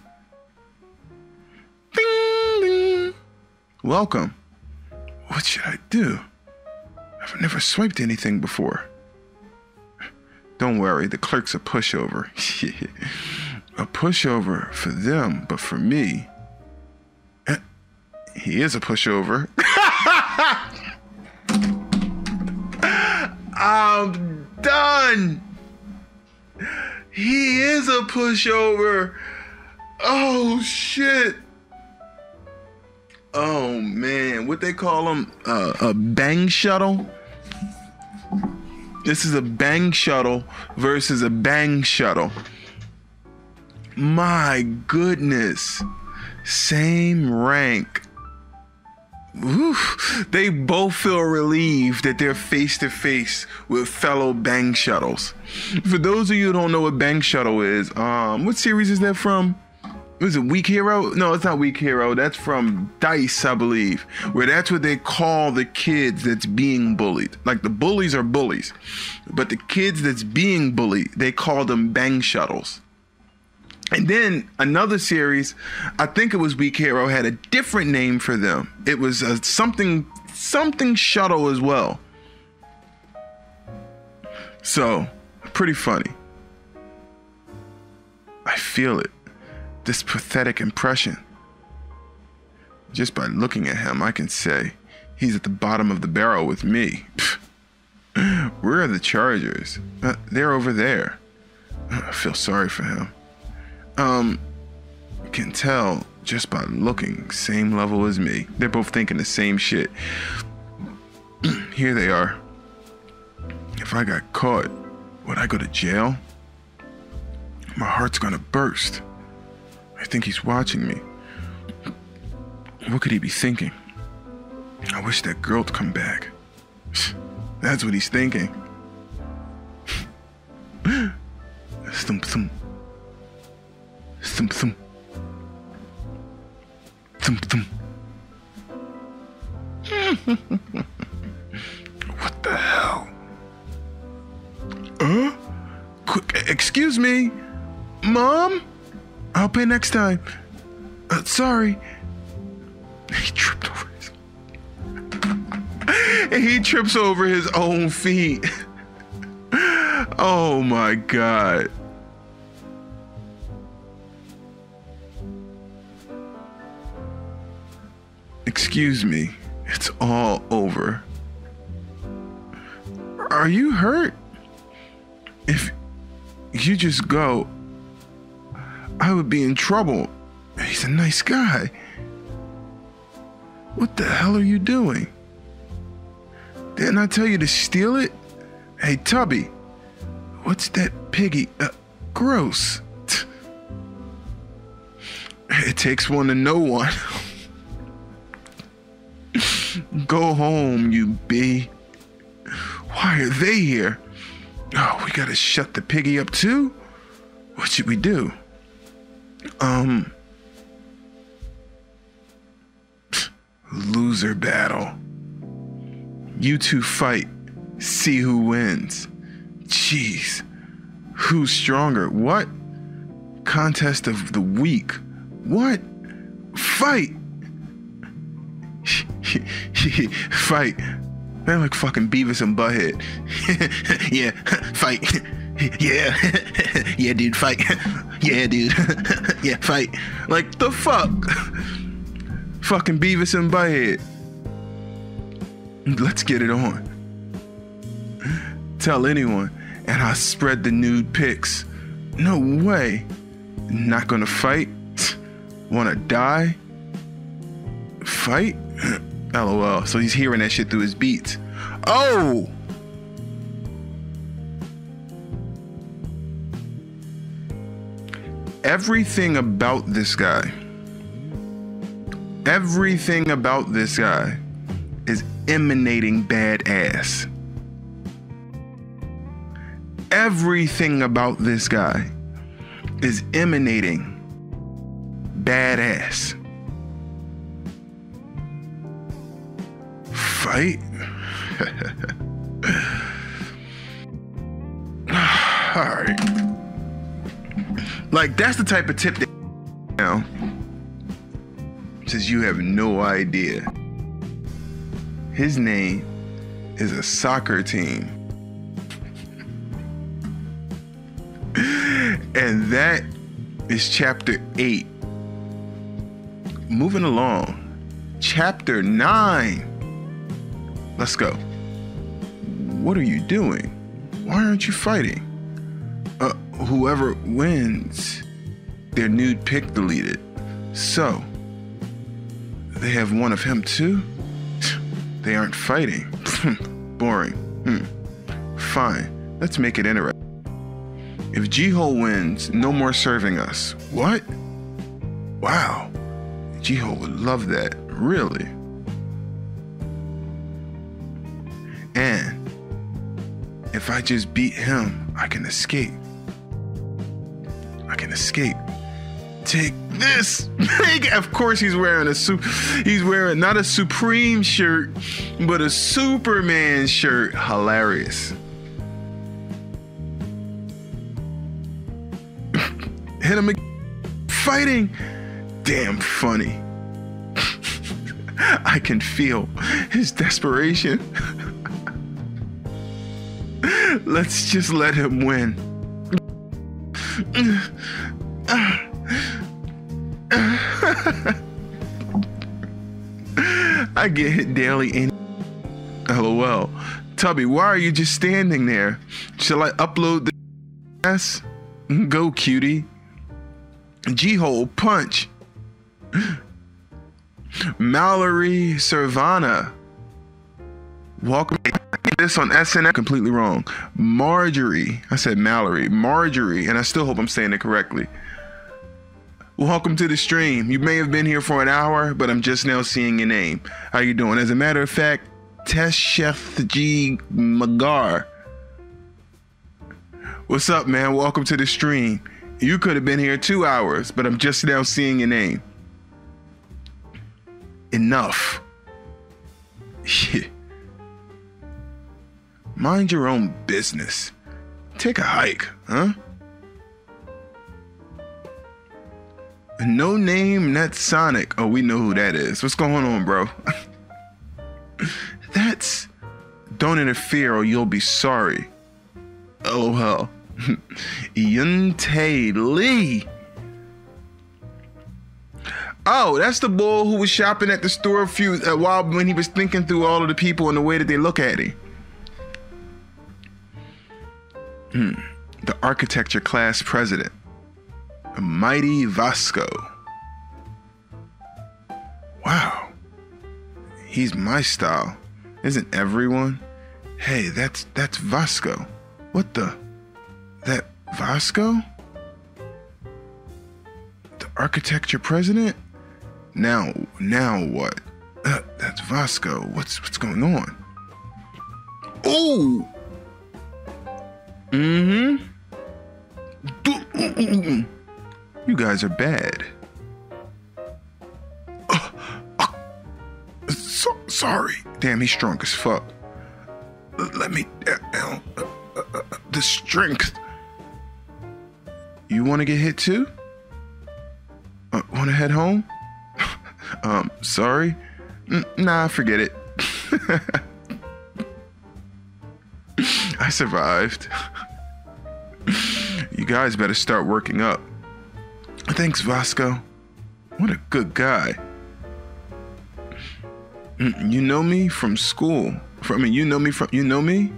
Welcome. What should I do? I've never swiped anything before. Don't worry, the clerk's a pushover. A pushover for them, but for me, eh, he is a pushover. I'm done. He is a pushover. Oh shit. Oh man, what they call him? Uh, a bang shuttle. This is a bang shuttle versus a bang shuttle. My goodness. Same rank. Oof. They both feel relieved that they're face to face with fellow bang shuttles. For those of you who don't know what bang shuttle is, um, what series is that from? Was it Weak Hero? No, it's not Weak Hero. That's from Dice, I believe, where that's what they call the kids that's being bullied. Like the bullies are bullies, but the kids that's being bullied, they call them bang shuttles. And then another series, I think it was Weak Hero, had a different name for them. It was a something something shuttle as well. So, pretty funny. I feel it. This pathetic impression. Just by looking at him, I can say he's at the bottom of the barrel with me. Where are the Chargers? Uh, they're over there. I feel sorry for him. Um, can tell just by looking, same level as me. They're both thinking the same shit. Here they are. If I got caught, would I go to jail? My heart's gonna burst. I think he's watching me. What could he be thinking? I wish that girl'd come back. That's what he's thinking. thump thump. Thump thump. Thump thump. what the hell? Huh? Excuse me, Mom? I'll pay next time. Uh, sorry. He tripped over his. he trips over his own feet. oh my god. Excuse me, it's all over. Are you hurt? If you just go, I would be in trouble. He's a nice guy. What the hell are you doing? Didn't I tell you to steal it? Hey, Tubby, what's that piggy? Uh, gross. It takes one to know one. Go home, you bee. Why are they here? Oh, we gotta shut the piggy up too? What should we do? Um. Loser battle. You two fight. See who wins. Jeez. Who's stronger? What? Contest of the week. What? Fight! fight. They look fucking Beavis and Butthead. yeah, fight. yeah, yeah, dude, fight. yeah, dude. yeah, fight. Like the fuck. fucking Beavis and Butthead. Let's get it on. Tell anyone, and I spread the nude pics. No way. Not gonna fight? Wanna die? Fight? LOL. So he's hearing that shit through his beats. Oh! Everything about this guy, everything about this guy is emanating badass. Everything about this guy is emanating badass. Fight? All right. Like that's the type of tip that now since you have no idea. His name is a soccer team. and that is chapter 8. Moving along. Chapter 9. Let's go. What are you doing? Why aren't you fighting? Uh, whoever wins, their nude pic deleted. So, they have one of him too? They aren't fighting. Boring. Hmm. Fine. Let's make it interesting. If Jiho wins, no more serving us. What? Wow. Jiho would love that. Really? If I just beat him, I can escape. I can escape. Take this. of course he's wearing a suit. He's wearing not a Supreme shirt, but a Superman shirt. Hilarious. Hit him again. Fighting. Damn funny. I can feel his desperation. Let's just let him win. I get hit daily in LOL. Tubby, why are you just standing there? Shall I upload the ass? Go cutie. G-hole punch. Mallory Servana. Welcome this on SNL completely wrong. Marjorie. I said Mallory. Marjorie, and I still hope I'm saying it correctly. Welcome to the stream. You may have been here for an hour, but I'm just now seeing your name. How you doing? As a matter of fact, Tesheth G. Magar. What's up, man? Welcome to the stream. You could have been here two hours, but I'm just now seeing your name. Enough. Mind your own business. Take a hike, huh? No name Net Sonic. Oh, we know who that is. What's going on, bro? That's don't interfere or you'll be sorry. Oh LOL. Yuntae Lee. Oh, that's the boy who was shopping at the store a few a while when he was thinking through all of the people and the way that they look at him. The architecture class president, Mighty Vasco. Wow. He's my style. Isn't everyone? Hey, that's that's Vasco. What the? That Vasco? The architecture president? Now, now what? Uh, that's Vasco. What's what's going on? Oh! Mm-hmm. You guys are bad. Uh, uh, so, sorry. Damn, he's strong as fuck. Let me. Uh, the strength. You want to get hit too? want to head home? um, sorry. N- nah, forget it. I survived. you guys better start working up. Thanks, Vasco. What a good guy. Mm, you know me from school. From I mean, you know me from you know me.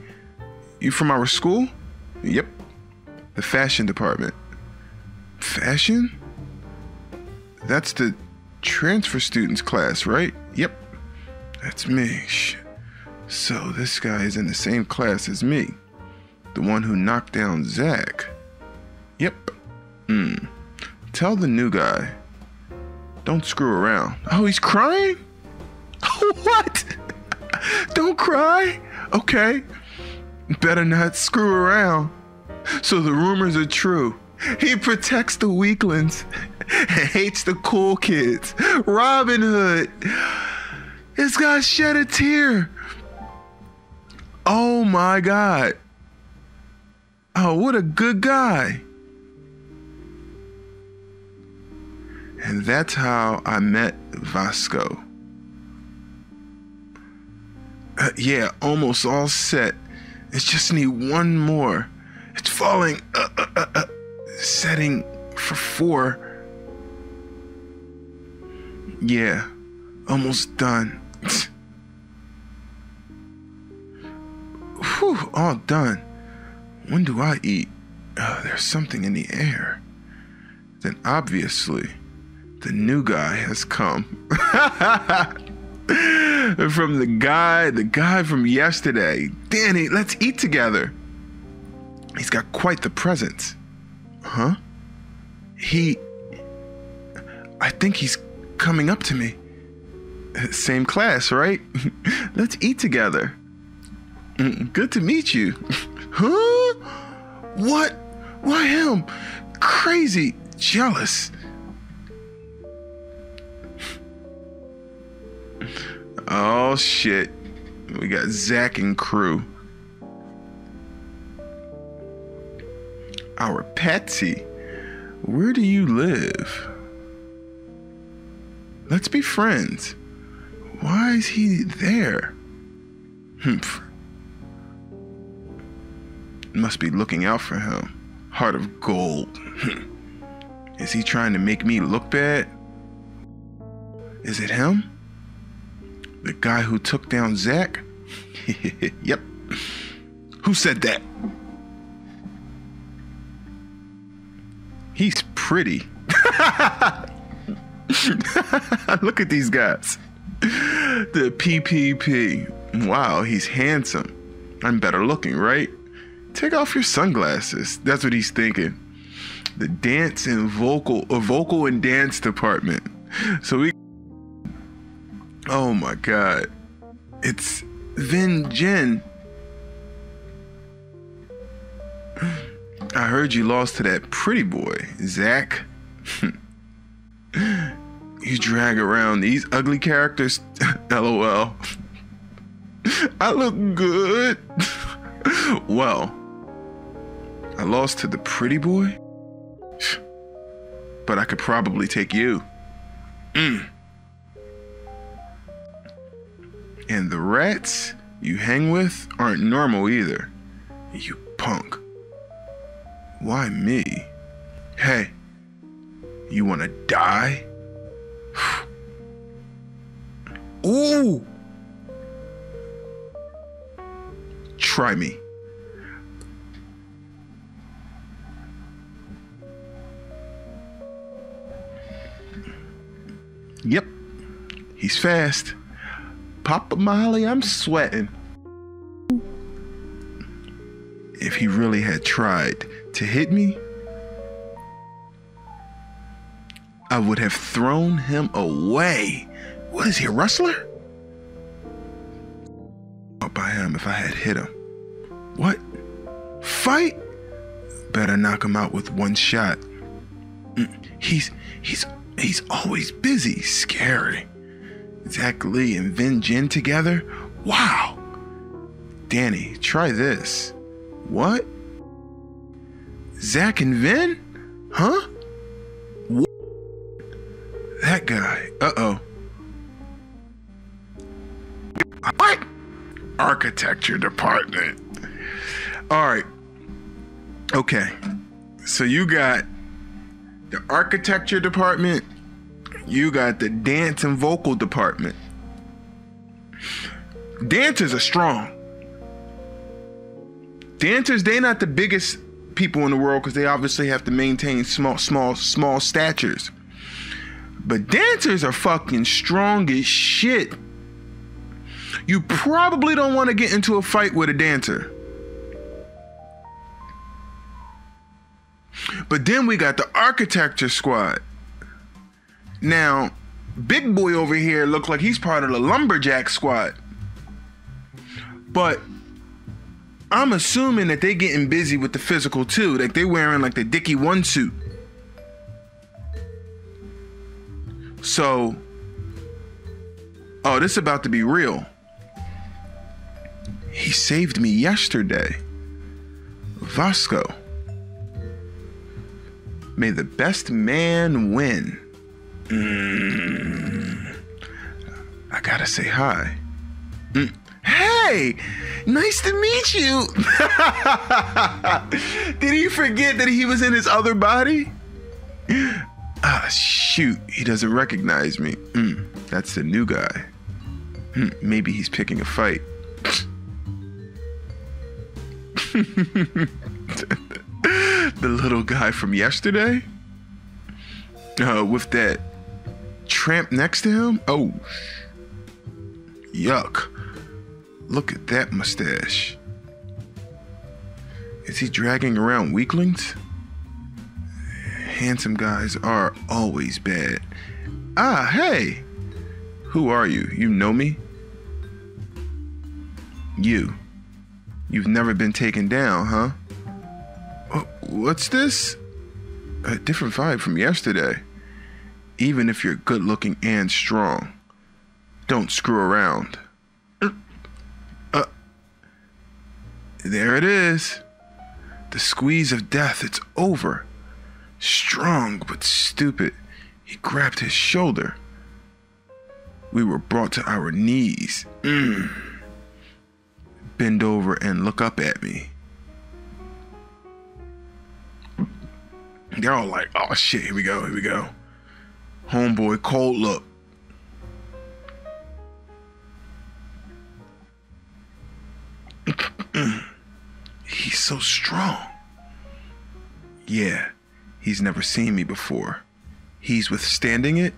You from our school? Yep. The fashion department. Fashion? that's the transfer students class, right? Yep. That's me. So this guy is in the same class as me. The one who knocked down Zach. Hmm. Tell the new guy. Don't screw around. Oh, he's crying? what? Don't cry? Okay. Better not screw around. So the rumors are true. He protects the weaklings and hates the cool kids. Robin Hood. This guy shed a tear. Oh my God. Oh, what a good guy. And that's how I met Vasco. Uh, yeah, almost all set. It's just need one more. It's falling. Uh, uh, uh, uh setting for four. Yeah, almost done. Whew, all done. When do I eat? Uh, there's something in the air. Then obviously, the new guy has come. from the guy, the guy from yesterday. Danny, let's eat together. He's got quite the presence. Huh? He. I think he's coming up to me. Same class, right? Let's eat together. Mm, good to meet you. huh? What? Why him? Crazy, jealous. Oh shit. We got Zach and crew. Our Patsy. Where do you live? Let's be friends. Why is he there? Humph. Must be looking out for him. Heart of gold. is he trying to make me look bad? Is it him? The guy who took down Zach? yep. Who said that? He's pretty. Look at these guys. The PPP. Wow, he's handsome. I'm better looking, right? Take off your sunglasses. That's what he's thinking. The dance and vocal, a vocal and dance department. So we. Oh my God, it's Vin Jin. I heard you lost to that pretty boy, Zach. You drag around these ugly characters. LOL. I look good. well, I lost to the pretty boy, but I could probably take you. Mm. And the rats you hang with aren't normal either. You punk. Why me? Hey, you wanna die? Ooh. Try me. Yep. He's fast. Papa Molly, I'm sweating. If he really had tried to hit me, I would have thrown him away. What is he, a wrestler? Up by him if I had hit him. What? Fight? Better knock him out with one shot. Mm, he's he's he's always busy. Scary. Zach Lee and Vin Jin together? Wow. Danny, try this. What? Zach and Vin? Huh? What? That guy. Uh oh. What? Architecture department. All right. Okay. So you got the architecture department, you got the dance and vocal department. Dancers are strong. Dancers, they're not the biggest people in the world because they obviously have to maintain small, small, small statures. But dancers are fucking strong as shit. You probably don't want to get into a fight with a dancer. But then we got the architecture squad. Now, Big Boy over here look like he's part of the lumberjack squad. But I'm assuming that they're getting busy with the physical too. Like they're wearing like the Dickie one suit. So, oh, this is about to be real. He saved me yesterday. Vasco. May the best man win. Mm. I gotta say hi. Mm. Hey, nice to meet you. Did he forget that he was in his other body? Ah, shoot, he doesn't recognize me. Mm, that's the new guy. Mm, maybe he's picking a fight. the little guy from yesterday? Uh, with that tramp next to him? Oh, yuck. Look at that mustache. Is he dragging around weaklings? Handsome guys are always bad. Ah, hey! Who are you? You know me? You. You've never been taken down, huh? What's this? A different vibe from yesterday. Even if you're good looking and strong, don't screw around. Uh, there it is. The squeeze of death, it's over. Strong but stupid, he grabbed his shoulder. We were brought to our knees. Mm. Bend over and look up at me. They're all like, oh shit, here we go, here we go. Homeboy, cold look. He's so strong. Yeah, he's never seen me before. He's withstanding it?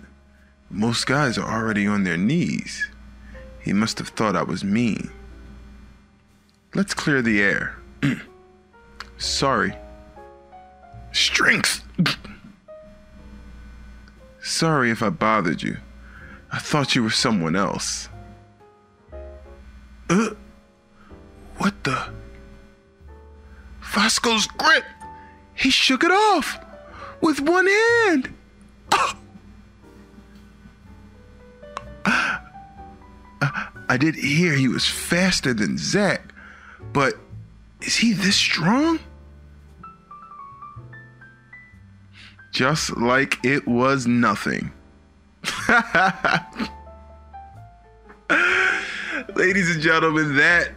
Most guys are already on their knees. He must have thought I was mean. Let's clear the air. Sorry. Strength! Sorry if I bothered you. I thought you were someone else. Uh, what the? Vasco's grip! He shook it off with one hand. I did hear he was faster than Zach, but is he this strong? Just like it was nothing. Ladies and gentlemen, that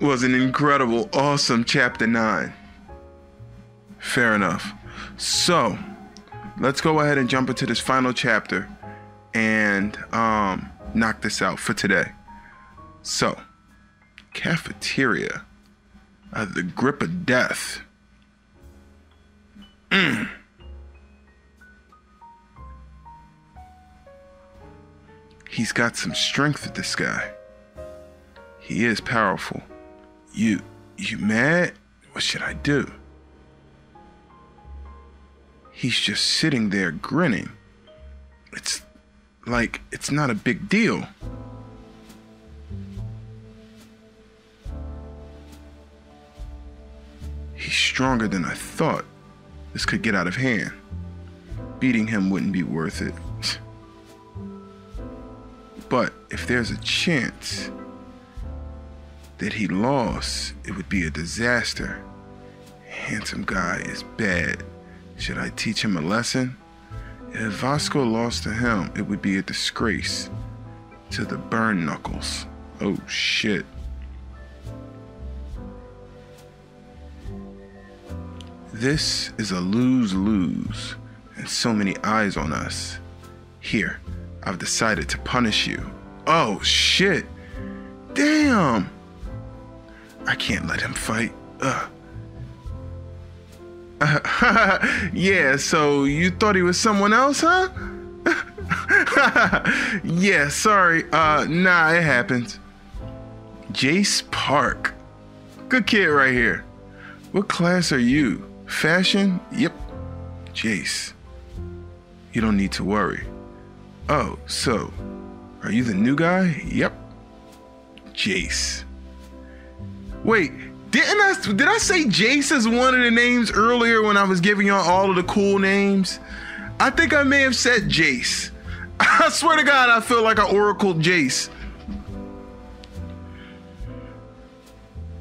was an incredible, awesome chapter 9. Fair enough. So, let's go ahead and jump into this final chapter and um, knock this out for today. So, cafeteria, uh, the grip of death. Mm. He's got some strength this guy. He is powerful. You, you mad? What should I do? He's just sitting there grinning. It's like it's not a big deal. He's stronger than I thought. This could get out of hand. Beating him wouldn't be worth it. But if there's a chance that he lost, it would be a disaster. Handsome guy is bad. Should I teach him a lesson? If Vasco lost to him, it would be a disgrace to the burn knuckles. Oh shit. This is a lose lose, and so many eyes on us. Here, I've decided to punish you. Oh, shit. Damn. I can't let him fight. Ugh. Yeah, so you thought he was someone else, huh? yeah, sorry. Uh, nah, it happens. Jace Park. Good kid right here. What class are you? Fashion? Yep. Jace. You don't need to worry. Oh, so, are you the new guy? Yep. Jace. Wait, didn't I did I say Jace as one of the names earlier when I was giving y'all all of the cool names? I think I may have said Jace. I swear to God, I feel like I oracle Jace.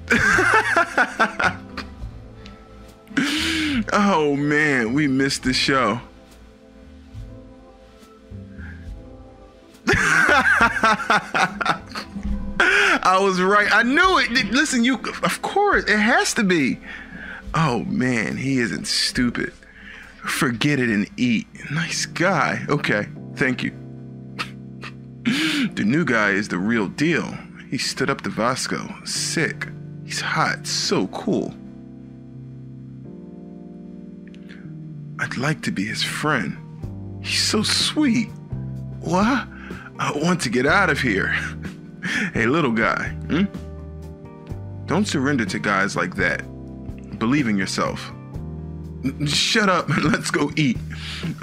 oh man, we missed the show. I was right. I knew it. Listen, you, of course, it has to be. Oh man, he isn't stupid. Forget it and eat. Nice guy. Okay, thank you. the new guy is the real deal. He stood up to Vasco. Sick. He's hot. So cool. I'd like to be his friend. He's so sweet. What? I want to get out of here. hey, little guy, hmm? Don't surrender to guys like that. Believe in yourself. Shut up and let's go eat.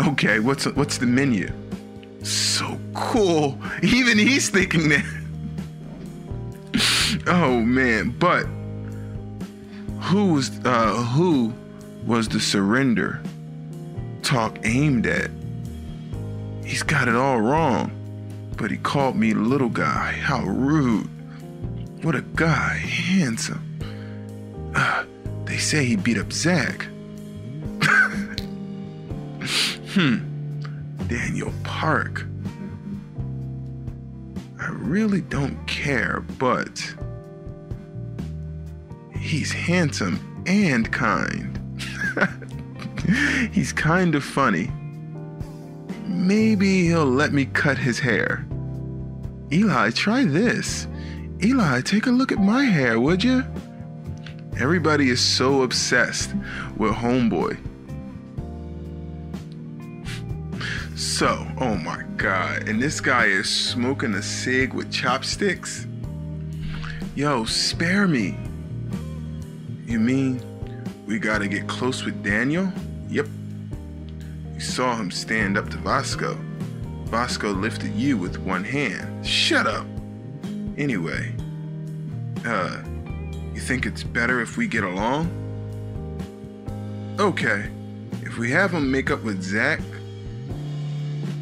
Okay, what's what's the menu? So cool. Even he's thinking that. oh man, but who was uh who was the surrender talk aimed at? He's got it all wrong but he called me little guy. How rude. What a guy. Handsome. Uh, they say he beat up Zach. hmm. Daniel Park. I really don't care, but he's handsome and kind. he's kind of funny. Maybe he'll let me cut his hair. Eli, try this. Eli, take a look at my hair, would you? Everybody is so obsessed with Homeboy. So, oh my god, and this guy is smoking a cig with chopsticks? Yo, spare me. You mean we gotta get close with Daniel? Yep. You saw him stand up to Vasco. Vasco lifted you with one hand. Shut up. Anyway, uh, you think it's better if we get along? Okay, if we have him make up with Zach,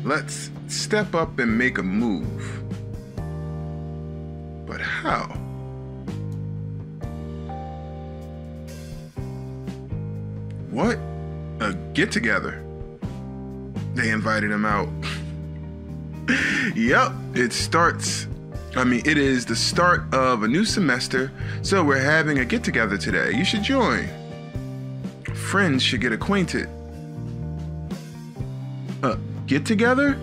let's step up and make a move. But how? What? A get together. They invited him out. Yep, it starts. I mean, it is the start of a new semester, so we're having a get together today. You should join. Friends should get acquainted. A get together?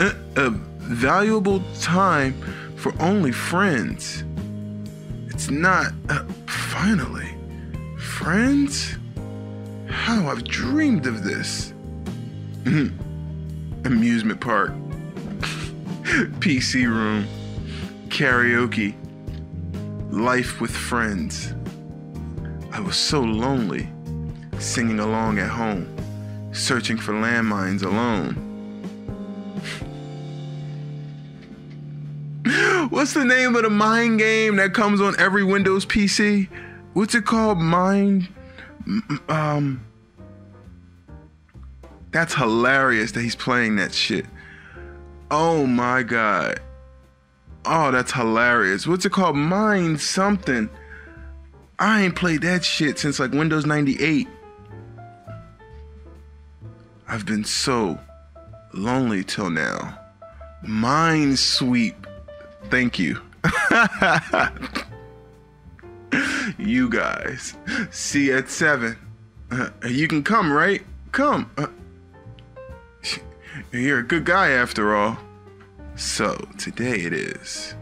A, a valuable time for only friends. It's not. Uh, finally. Friends? How I've dreamed of this. Amusement park. PC room, karaoke, life with friends. I was so lonely, singing along at home, searching for landmines alone. What's the name of the mind game that comes on every Windows PC? What's it called? Mind. Um. That's hilarious that he's playing that shit. Oh my god. Oh, that's hilarious. What's it called? Mind something. I ain't played that shit since like Windows 98. I've been so lonely till now. Mind sweep. Thank you. you guys. See you at 7. Uh, you can come, right? Come. Uh, you're a good guy after all. So, today it is.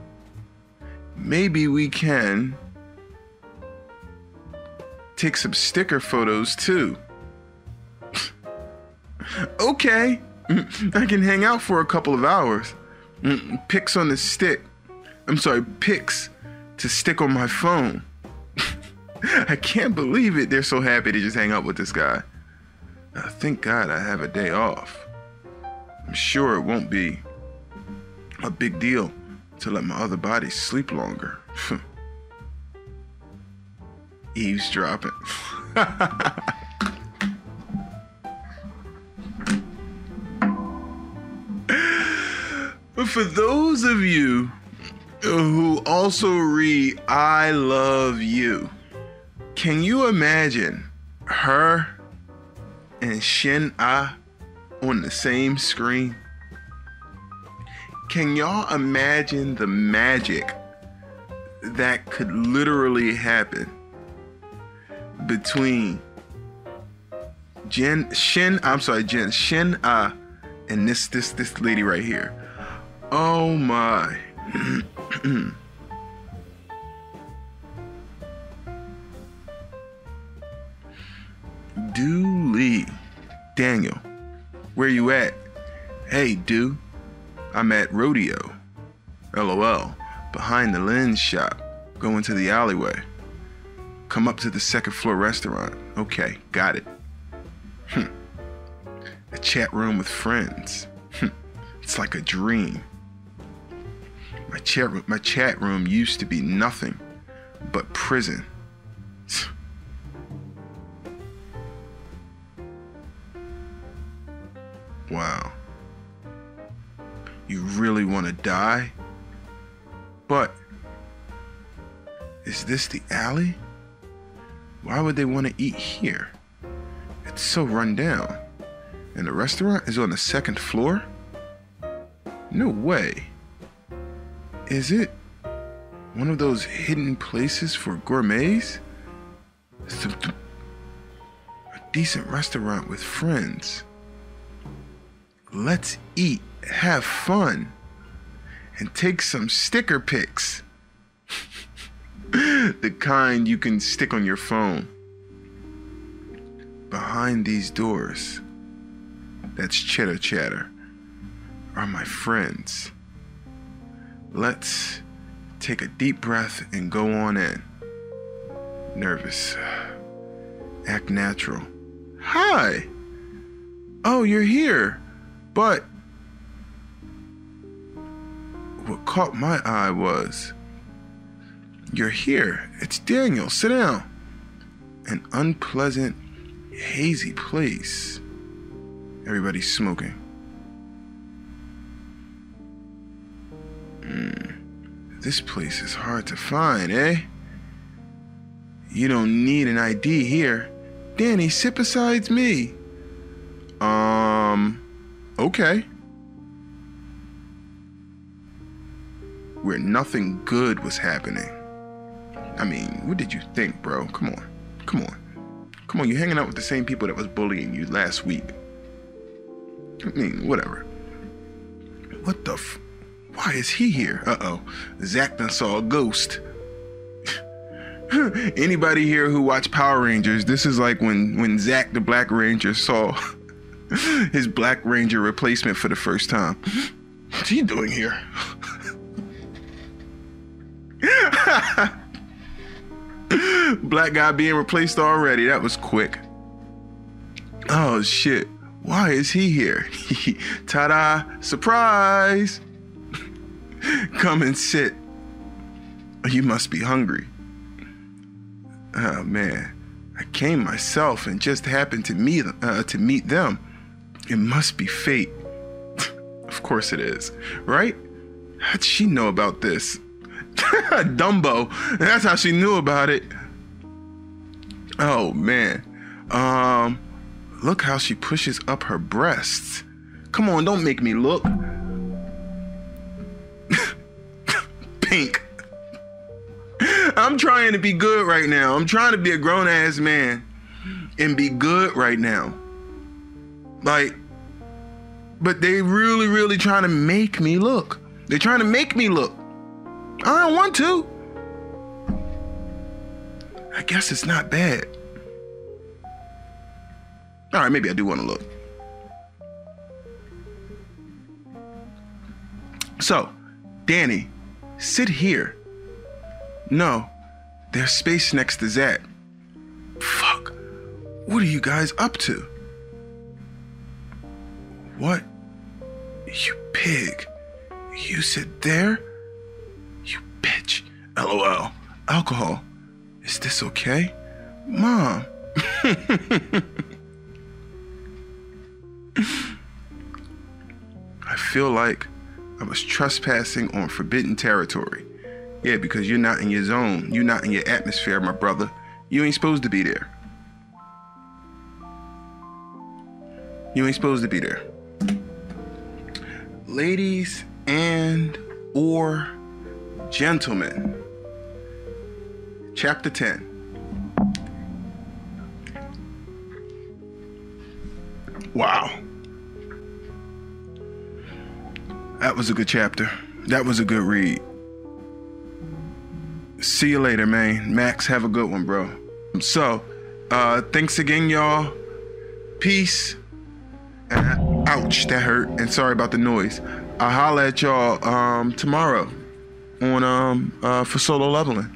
Maybe we can take some sticker photos too. okay. I can hang out for a couple of hours. Mm, Pics on the stick. I'm sorry, pics to stick on my phone. I can't believe it. They're so happy to just hang out with this guy. Thank God I have a day off. I'm sure it won't be a big deal to let my other body sleep longer. Eavesdropping. but for those of you who also read I love you, can you imagine her and Shin Ah on the same screen? Can y'all imagine the magic that could literally happen between Jen Shin I'm sorry Jen Shin Ah and this this this lady right here. Oh my. Do Lee. Daniel, where you at? Hey, dude. I'm at Rodeo. LOL. Behind the lens shop. Going to the alleyway. Come up to the second floor restaurant. Okay, got it. Hm. A chat room with friends. Hm. It's like a dream. My chat, my chat room used to be nothing but prison. Wow. You really want to die? But is this the alley? Why would they want to eat here? It's so run down. And the restaurant is on the second floor? No way. Is it one of those hidden places for gourmets? A decent restaurant with friends. Let's eat, have fun, and take some sticker pics. the kind you can stick on your phone. Behind these doors, that's chitter chatter, are my friends. Let's take a deep breath and go on in. Nervous. Act natural. Hi! Oh, you're here. But what caught my eye was you're here. It's Daniel. Sit down. An unpleasant, hazy place. Everybody's smoking. Mm, this place is hard to find, eh? You don't need an ID here. Danny, sit beside me. Um. Okay. Where nothing good was happening. I mean, what did you think, bro? Come on. Come on. Come on, you're hanging out with the same people that was bullying you last week. I mean, whatever. What the f- Why is he here? Uh-oh. Zach done saw a ghost. Anybody here who watched Power Rangers, this is like when when Zach the Black Ranger saw his Black Ranger replacement for the first time. What's he doing here? Black guy being replaced already. That was quick. Oh shit. Why is he here? Ta da! Surprise! Come and sit. You must be hungry. Oh man. I came myself and just happened to meet uh, to meet them. It must be fate. of course it is, right? How'd she know about this? Dumbo. That's how she knew about it. Oh man. Um look how she pushes up her breasts. Come on, don't make me look. Pink. I'm trying to be good right now. I'm trying to be a grown ass man and be good right now. Like, but they really, really trying to make me look. They're trying to make me look. I don't want to. I guess it's not bad. All right, maybe I do want to look. So, Danny, sit here. No, there's space next to Zach. Fuck. What are you guys up to? What? You pig. You sit there? You bitch. LOL. Alcohol. Is this okay? Mom. I feel like I was trespassing on forbidden territory. Yeah, because you're not in your zone. You're not in your atmosphere, my brother. You ain't supposed to be there. You ain't supposed to be there. Ladies and or gentlemen. Chapter 10. Wow. That was a good chapter. That was a good read. See you later, man. Max, have a good one, bro. So, uh, thanks again, y'all. Peace. Ouch, that hurt. And sorry about the noise. I'll holla at y'all um, tomorrow on um, uh, for solo leveling.